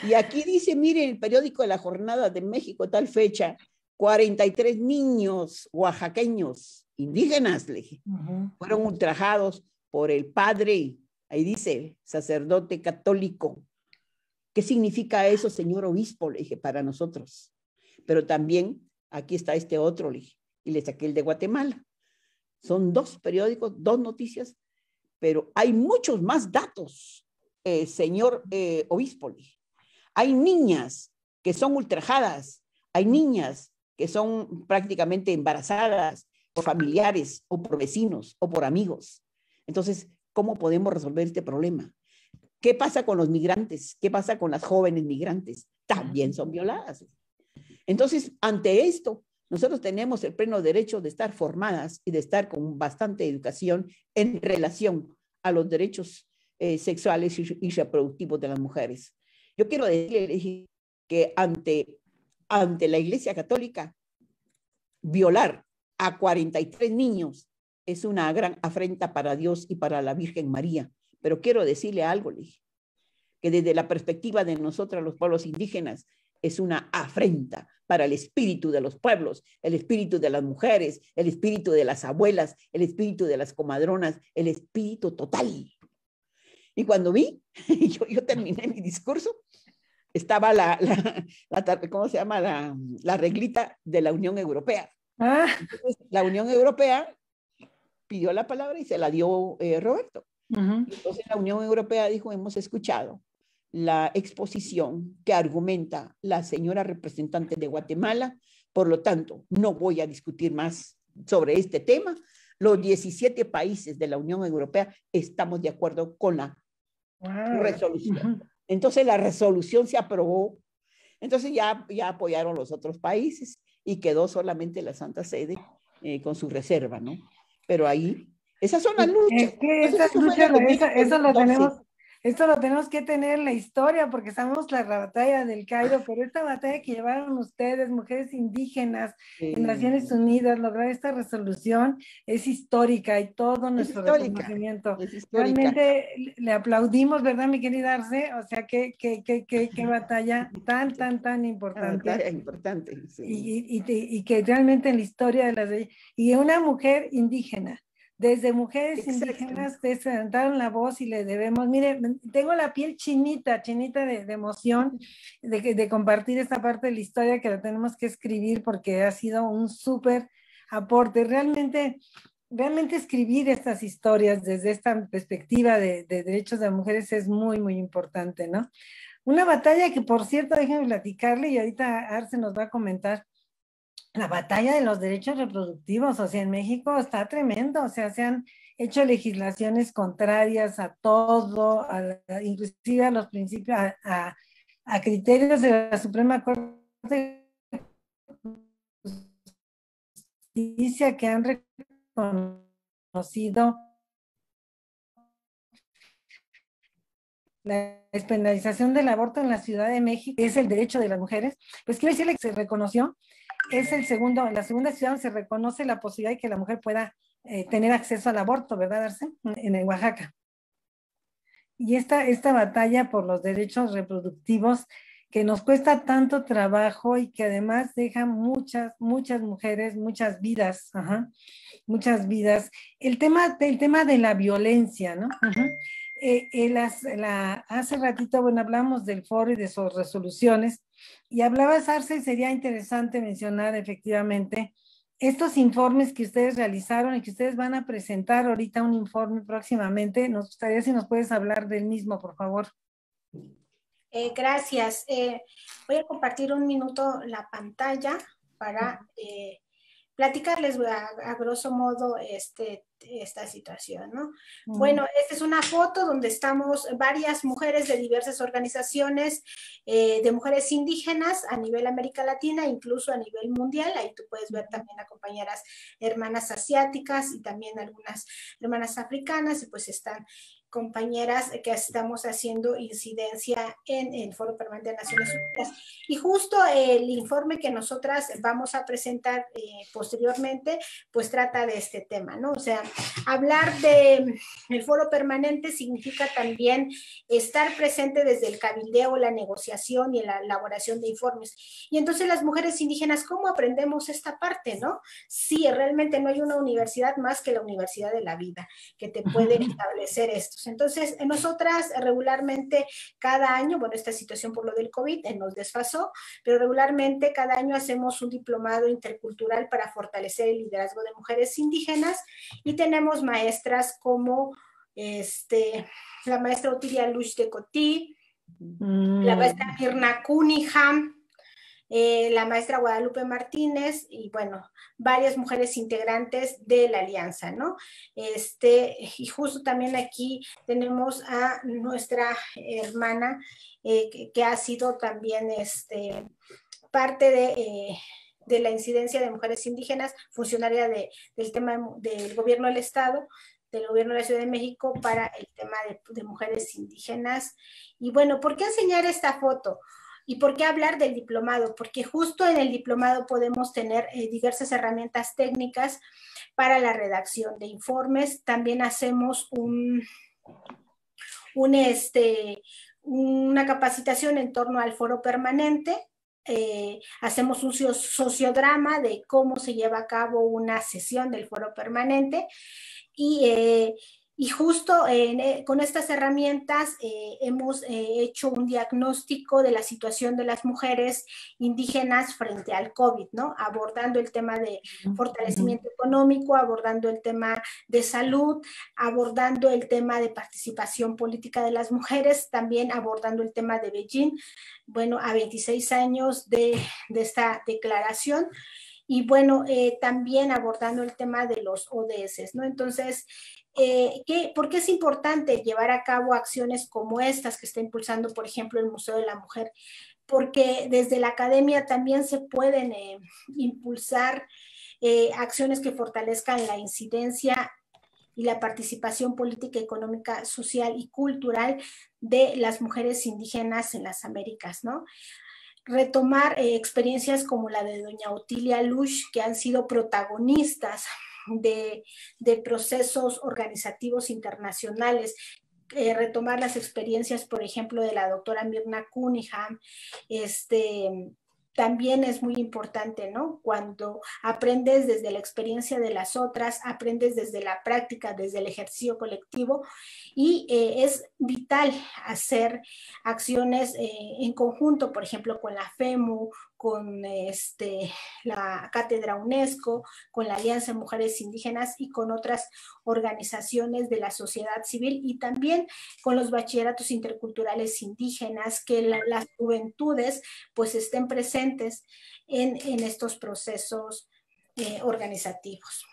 Y aquí dice, miren, el periódico de La Jornada de México, tal fecha, 43 niños oaxaqueños indígenas le fueron ultrajados por el padre, ahí dice, sacerdote católico. ¿Qué significa eso, señor obispo? Le dije, para nosotros. Pero también aquí está este otro, le dije, y le saqué el de Guatemala. Son dos periódicos, dos noticias, pero hay muchos más datos, eh, señor eh, obispo. Le dije. Hay niñas que son ultrajadas, hay niñas que son prácticamente embarazadas por familiares o por vecinos o por amigos. Entonces, ¿cómo podemos resolver este problema? ¿Qué pasa con los migrantes? ¿Qué pasa con las jóvenes migrantes? También son violadas. Entonces, ante esto, nosotros tenemos el pleno derecho de estar formadas y de estar con bastante educación en relación a los derechos eh, sexuales y, reproductivos de las mujeres. Yo quiero decir que ante, ante la Iglesia Católica, violar a 43 niños es una gran afrenta para Dios y para la Virgen María. Pero quiero decirle algo, que desde la perspectiva de nosotros, los pueblos indígenas, es una afrenta para el espíritu de los pueblos, el espíritu de las mujeres, el espíritu de las abuelas, el espíritu de las comadronas, el espíritu total. Y cuando vi, [LAUGHS] yo, yo terminé mi discurso, estaba la, la, ¿cómo se llama? La, la, reglita de la Unión Europea. Ah. la Unión Europea pidió la palabra y se la dio eh, Roberto. Entonces la Unión Europea dijo, hemos escuchado la exposición que argumenta la señora representante de Guatemala, por lo tanto, no voy a discutir más sobre este tema. Los 17 países de la Unión Europea estamos de acuerdo con la resolución. Entonces la resolución se aprobó. Entonces ya, ya apoyaron los otros países y quedó solamente la Santa Sede eh, con su reserva, ¿no? Pero ahí, esas son las luchas. Es que esas luchas, eso, lo tenemos, esto lo tenemos que tener en la historia, porque sabemos la batalla del Cairo, pero esta batalla que llevaron ustedes, mujeres indígenas, en Naciones Unidas, lograr esta resolución es histórica y todo nuestro reconocimiento. Realmente le aplaudimos, ¿verdad, mi querida Arce? O sea, qué, qué, qué, qué, qué [LAUGHS] batalla tan, tan, tan importante. Batalla importante, sí. y, y, y, que realmente en la historia de las... Y una mujer indígena desde mujeres indígenas que se levantaron la voz y le debemos, mire, tengo la piel chinita, chinita de, emoción de, de, compartir esta parte de la historia que la tenemos que escribir porque ha sido un súper aporte. Realmente, realmente escribir estas historias desde esta perspectiva de, de derechos de mujeres es muy, muy importante, ¿no? Una batalla que, por cierto, déjenme platicarle y ahorita Arce nos va a comentar la batalla de los derechos reproductivos, o sea, en México está tremendo, o sea, se han hecho legislaciones contrarias a todo, inclusive a los principios, a, criterios de la Suprema Corte noticia que han reconocido la despenalización del aborto en la Ciudad de México, es el derecho de las mujeres, pues quiero decirle que se reconoció, es el segundo, la segunda ciudad donde se reconoce la posibilidad de que la mujer pueda eh, tener acceso al aborto, ¿verdad, Arce? En, en Oaxaca. Y esta, esta batalla por los derechos reproductivos que nos cuesta tanto trabajo y que además deja muchas, muchas mujeres, muchas vidas, muchas vidas. El tema, el tema de la violencia, ¿no? Eh, eh, la, hace ratito, bueno, hablamos del foro y de sus resoluciones, y hablabas, Arce, sería interesante mencionar efectivamente estos informes que ustedes realizaron y que ustedes van a presentar ahorita un informe próximamente. Nos gustaría si nos puedes hablar del mismo, por favor. Eh, gracias. voy a compartir un minuto la pantalla para platicarles a, grosso modo este, esta situación, ¿no? Bueno, esta es una foto donde estamos varias mujeres de diversas organizaciones eh, de mujeres indígenas a nivel América Latina, incluso a nivel mundial. Ahí tú puedes ver también a compañeras hermanas asiáticas y también algunas hermanas africanas, y pues están compañeras que estamos haciendo incidencia en el Foro Permanente de Naciones Unidas. Y justo el informe que nosotras vamos a presentar eh, posteriormente, pues trata de este tema, ¿no? O sea, hablar de el Foro Permanente significa también estar presente desde el cabildeo, la negociación y la elaboración de informes. Y entonces las mujeres indígenas, ¿cómo aprendemos esta parte, no? Sí, realmente no hay una universidad más que la Universidad de la Vida que te puede establecer esto. Entonces, nosotras regularmente cada año, bueno, esta situación por lo del COVID eh, nos desfasó, pero regularmente cada año hacemos un diplomado intercultural para fortalecer el liderazgo de mujeres indígenas y tenemos maestras como este, la maestra Utilia Luch de Cotí, la mm. maestra Mirna Cunningham, eh, la maestra Guadalupe Martínez y bueno, varias mujeres integrantes de la alianza, ¿no? Este, y justo también aquí tenemos a nuestra hermana eh, que, ha sido también este, parte de... Eh, de la incidencia de mujeres indígenas, funcionaria del tema del gobierno del Estado, del gobierno de la Ciudad de México para el tema de, de, mujeres indígenas. Y bueno, ¿por qué enseñar esta foto? ¿Y por qué hablar del diplomado? Porque justo en el diplomado podemos tener eh, diversas herramientas técnicas para la redacción de informes. También hacemos un, un este, una capacitación en torno al foro permanente. Eh, hacemos un sociodrama de cómo se lleva a cabo una sesión del foro permanente y eh, y justo eh, con estas herramientas eh, hemos eh, hecho un diagnóstico de la situación de las mujeres indígenas frente al COVID, ¿no? Abordando el tema de fortalecimiento económico, abordando el tema de salud, abordando el tema de participación política de las mujeres, también abordando el tema de Beijing, bueno, a 26 años de, de esta declaración y bueno, también abordando el tema de los ODS, ¿no? Entonces, eh, ¿por qué es importante llevar a cabo acciones como estas que está impulsando, por ejemplo, el Museo de la Mujer? Porque desde la academia también se pueden eh, impulsar eh, acciones que fortalezcan la incidencia y la participación política, económica, social y cultural de las mujeres indígenas en las Américas, ¿no? Retomar experiencias como la de doña Otilia Lush, que han sido protagonistas de, procesos organizativos internacionales, eh, retomar las experiencias, por ejemplo, de la doctora Mirna Cunningham, este, también es muy importante, ¿no? Cuando aprendes desde la experiencia de las otras, aprendes desde la práctica, desde el ejercicio colectivo y eh, es vital hacer acciones eh, en conjunto, por ejemplo, con la FEMU, con este, la Cátedra UNESCO, con la Alianza de Mujeres Indígenas y con otras organizaciones de la sociedad civil y también con los bachilleratos interculturales indígenas, que las juventudes pues estén presentes en, estos procesos eh, organizativos.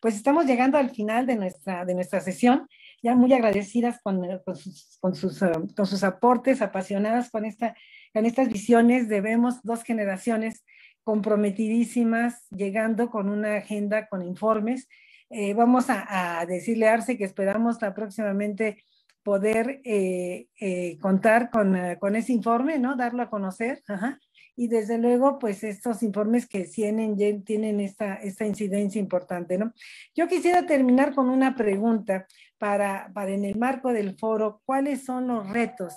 Pues estamos llegando al final de nuestra, de nuestra sesión, ya muy agradecidas con, sus, con, sus, con sus aportes, apasionadas con esta en estas visiones debemos dos generaciones comprometidísimas, llegando con una agenda con informes. Eh, vamos a, decirle a Arce que esperamos la próximamente poder eh, eh, contar con, con, ese informe, ¿no? Darlo a conocer. Ajá y desde luego, pues estos informes que tienen, tienen esta, esta incidencia importante, ¿no? Yo quisiera terminar con una pregunta para, para en el marco del foro, ¿cuáles son los retos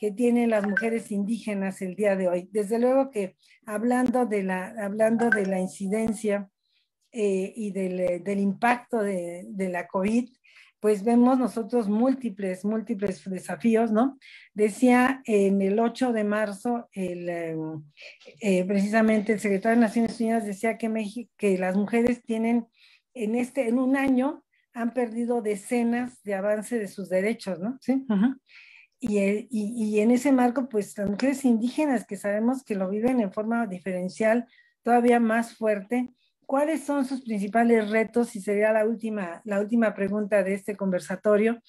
que tienen las mujeres indígenas el día de hoy? Desde luego que hablando de la, hablando de la incidencia eh, y del, del impacto de, de la COVID, pues vemos nosotros múltiples, múltiples desafíos, ¿no? Decía en el 8 de marzo, el, eh, precisamente el secretario de Naciones Unidas decía que, México, que las mujeres tienen en, este, en un año han perdido decenas de avance de sus derechos, ¿no? Sí. Y, y, y, en ese marco, pues las mujeres indígenas que sabemos que lo viven en forma diferencial, todavía más fuerte, ¿Cuáles son sus principales retos? Y sería la última, la última pregunta de este conversatorio.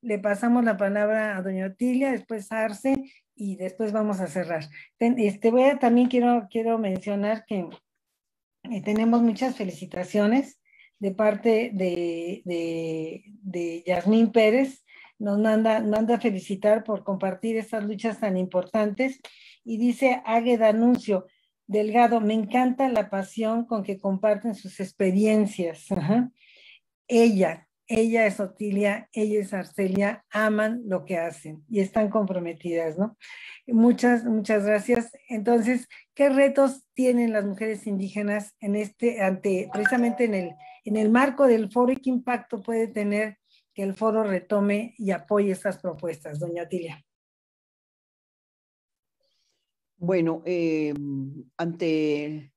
Le pasamos la palabra a doña Otilia, después a Arce y después vamos a cerrar. Este, voy a, también quiero, quiero mencionar que eh, tenemos muchas felicitaciones de parte de, de, de Yasmín Pérez. Nos manda, manda a felicitar por compartir estas luchas tan importantes y dice Águeda Anuncio, Delgado, me encanta la pasión con que comparten sus experiencias. Ella, ella es Otilia, ella es Arcelia, aman lo que hacen y están comprometidas, ¿no? Muchas, muchas gracias. Entonces, ¿qué retos tienen las mujeres indígenas en este, ante, precisamente en el, en el marco del foro y qué impacto puede tener que el foro retome y apoye estas propuestas, doña Otilia? Bueno, eh, ante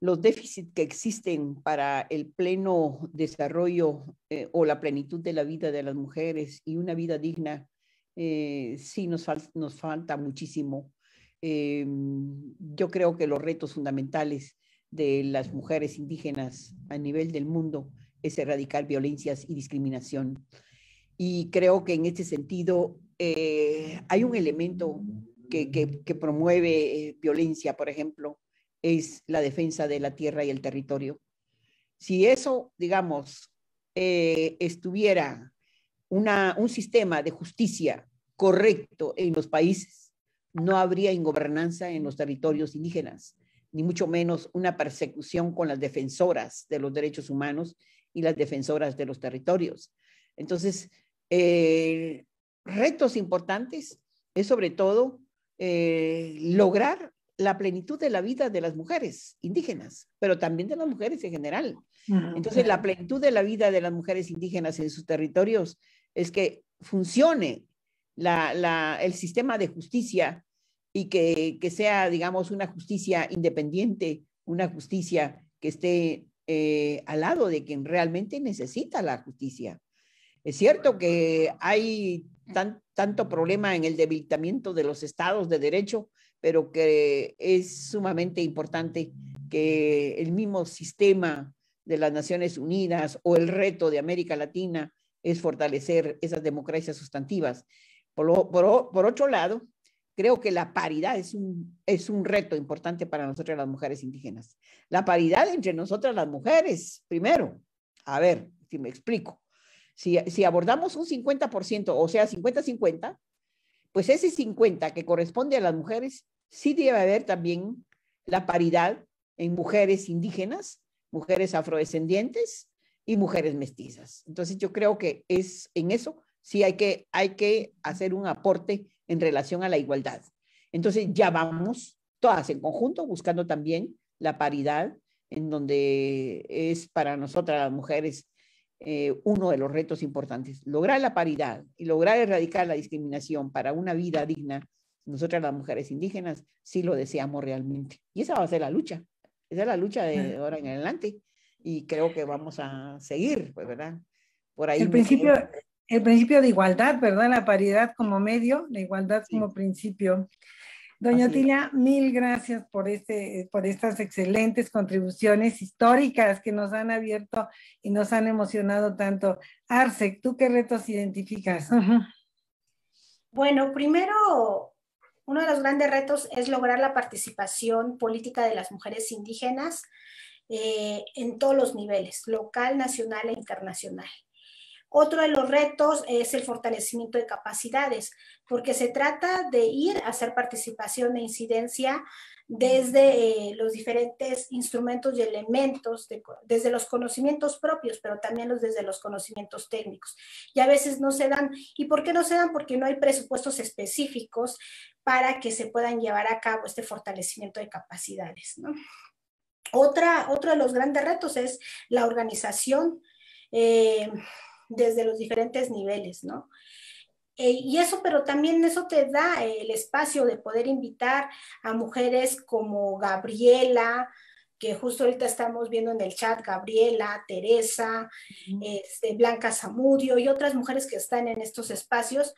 los déficits que existen para el pleno desarrollo eh, o la plenitud de la vida de las mujeres y una vida digna, eh, sí nos, nos falta muchísimo. yo creo que los retos fundamentales de las mujeres indígenas a nivel del mundo es erradicar violencias y discriminación. Y creo que en este sentido hay un elemento que, promueve eh, violencia, por ejemplo, es la defensa de la tierra y el territorio. Si eso, digamos, eh, estuviera una, un sistema de justicia correcto en los países, no habría ingobernanza en los territorios indígenas, ni mucho menos una persecución con las defensoras de los derechos humanos y las defensoras de los territorios. Entonces, eh, retos importantes es sobre todo eh, lograr la plenitud de la vida de las mujeres indígenas, pero también de las mujeres en general. Entonces, la plenitud de la vida de las mujeres indígenas en sus territorios es que funcione el sistema de justicia y que, sea, digamos, una justicia independiente, una justicia que esté eh, al lado de quien realmente necesita la justicia. Es cierto que hay tanto problema en el debilitamiento de los estados de derecho, pero que es sumamente importante que el mismo sistema de las Naciones Unidas o el reto de América Latina es fortalecer esas democracias sustantivas. Por, otro lado, creo que la paridad es un, es un reto importante para nosotras las mujeres indígenas. La paridad entre nosotras las mujeres, primero. A ver, si me explico. Si, abordamos un 50%, o sea, 50-50, pues ese 50 que corresponde a las mujeres, sí debe haber también la paridad en mujeres indígenas, mujeres afrodescendientes y mujeres mestizas. Entonces yo creo que es en eso sí hay que, hay que hacer un aporte en relación a la igualdad. Entonces ya vamos todas en conjunto buscando también la paridad en donde es para nosotras las mujeres eh, uno de los retos importantes. Lograr la paridad y lograr erradicar la discriminación para una vida digna, nosotras las mujeres indígenas sí lo deseamos realmente. Y esa va a ser la lucha. Esa es la lucha de ahora en adelante. Y creo que vamos a seguir, pues, ¿verdad? Por ahí. El principio, el principio de igualdad, ¿verdad? La paridad como medio, la igualdad como principio. Doña Tilia, mil gracias por, este, por estas excelentes contribuciones históricas que nos han abierto y nos han emocionado tanto. Arce, ¿tú qué retos identificas? Bueno, primero uno de los grandes retos es lograr la participación política de las mujeres indígenas eh, en todos los niveles, local, nacional e internacional. Otro de los retos es el fortalecimiento de capacidades, porque se trata de ir a hacer participación e incidencia desde eh, los diferentes instrumentos y elementos, desde los conocimientos propios, pero también los, desde los conocimientos técnicos. Y a veces no se dan. ¿Y por qué no se dan? Porque no hay presupuestos específicos para que se puedan llevar a cabo este fortalecimiento de capacidades. Otra, otro de los grandes retos es la organización. Eh, desde los diferentes niveles, ¿no? Eh, y eso, pero también eso te da el espacio de poder invitar a mujeres como Gabriela, que justo ahorita estamos viendo en el chat, Gabriela, Teresa, este, Blanca Zamudio y otras mujeres que están en estos espacios,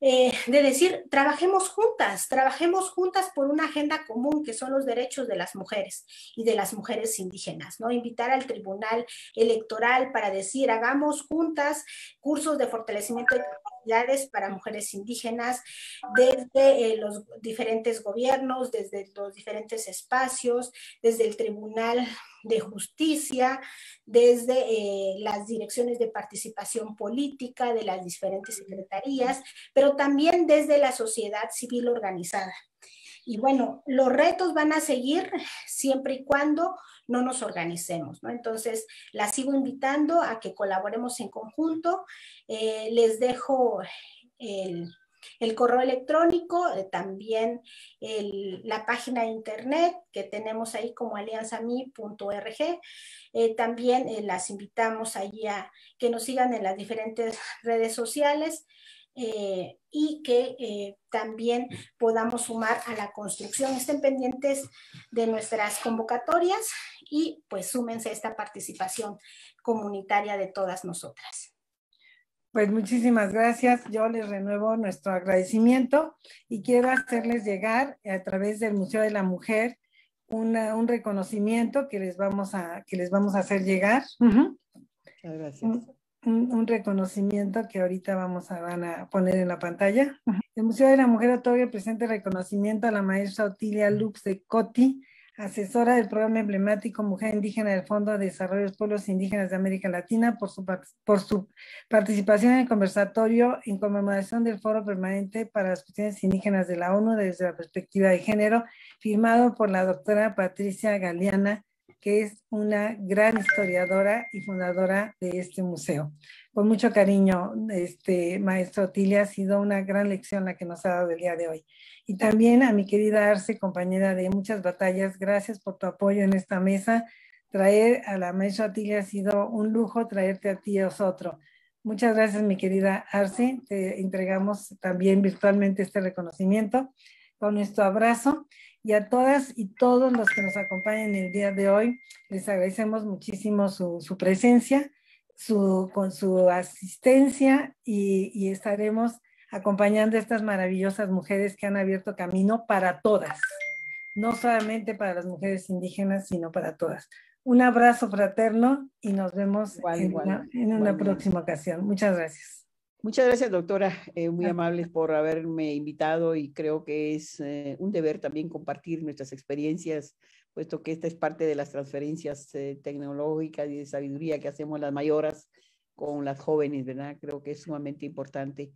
eh, de decir, trabajemos juntas, trabajemos juntas por una agenda común que son los derechos de las mujeres y de las mujeres indígenas, ¿no? Invitar al tribunal electoral para decir, hagamos juntas cursos de fortalecimiento para mujeres indígenas desde eh, los diferentes gobiernos, desde los diferentes espacios, desde el tribunal de justicia, desde eh, las direcciones de participación política de las diferentes secretarías, pero también desde la sociedad civil organizada. Y bueno, los retos van a seguir siempre y cuando no nos organicemos, ¿no? Entonces, la sigo invitando a que colaboremos en conjunto. Eh, les dejo el correo electrónico, eh, también la página de internet que tenemos ahí como alianzami.org. Eh, también las invitamos allí a que nos sigan en las diferentes redes sociales. Y que también podamos sumar a la construcción. Estén pendientes de nuestras convocatorias y pues súmense a esta participación comunitaria de todas nosotras. Pues muchísimas gracias. Yo les renuevo nuestro agradecimiento y quiero hacerles llegar a través del Museo de la Mujer un reconocimiento que les vamos a, que les vamos a hacer llegar. Muchas gracias. Un, reconocimiento que ahorita vamos a, van a poner en la pantalla. El Museo de la Mujer otorga presente reconocimiento a la maestra Otilia Lux de Coti, asesora del programa emblemático Mujer Indígena del Fondo de Desarrollo de los Pueblos Indígenas de América Latina por su, por su participación en el conversatorio en conmemoración del Foro Permanente para las Cuestiones Indígenas de la ONU desde la perspectiva de género, firmado por la doctora Patricia Galeana, que es una gran historiadora y fundadora de este museo. Con mucho cariño, este maestro Otilia, ha sido una gran lección la que nos ha dado el día de hoy. Y también a mi querida Arce, compañera de muchas batallas, gracias por tu apoyo en esta mesa. Traer a la maestra Otilia ha sido un lujo, traerte a ti es otro. Muchas gracias, mi querida Arce. Te entregamos también virtualmente este reconocimiento con nuestro abrazo. Y a todas y todos los que nos acompañan el día de hoy, les agradecemos muchísimo su, su presencia, su, con su asistencia y, y estaremos acompañando a estas maravillosas mujeres que han abierto camino para todas, no solamente para las mujeres indígenas, sino para todas. Un abrazo fraterno y nos vemos en, una, próxima ocasión. Muchas gracias. Muchas gracias, doctora. Eh, muy amables por haberme invitado y creo que es eh, un deber también compartir nuestras experiencias, puesto que esta es parte de las transferencias eh, tecnológicas y de sabiduría que hacemos las mayoras con las jóvenes, ¿verdad? Creo que es sumamente importante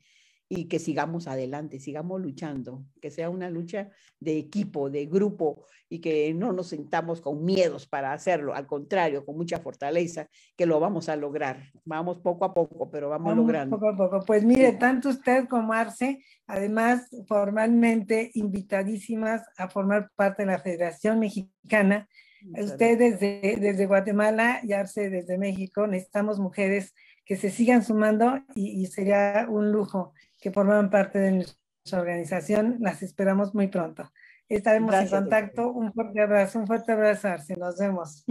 y que sigamos adelante, sigamos luchando, que sea una lucha de equipo, de grupo y que no nos sentamos con miedos para hacerlo, al contrario, con mucha fortaleza, que lo vamos a lograr. Vamos poco a poco, pero vamos, logrando. Poco a poco. Pues mire, tanto usted como Arce, además formalmente invitadísimas a formar parte de la Federación Mexicana. Usted desde, desde Guatemala y Arce desde México, necesitamos mujeres que se sigan sumando y sería un lujo que forman parte de nuestra organización. Las esperamos muy pronto. Estaremos en contacto. Un fuerte abrazo, un fuerte abrazo, Nos vemos.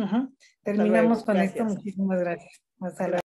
Terminamos con esto. Muchísimas gracias. Hasta luego.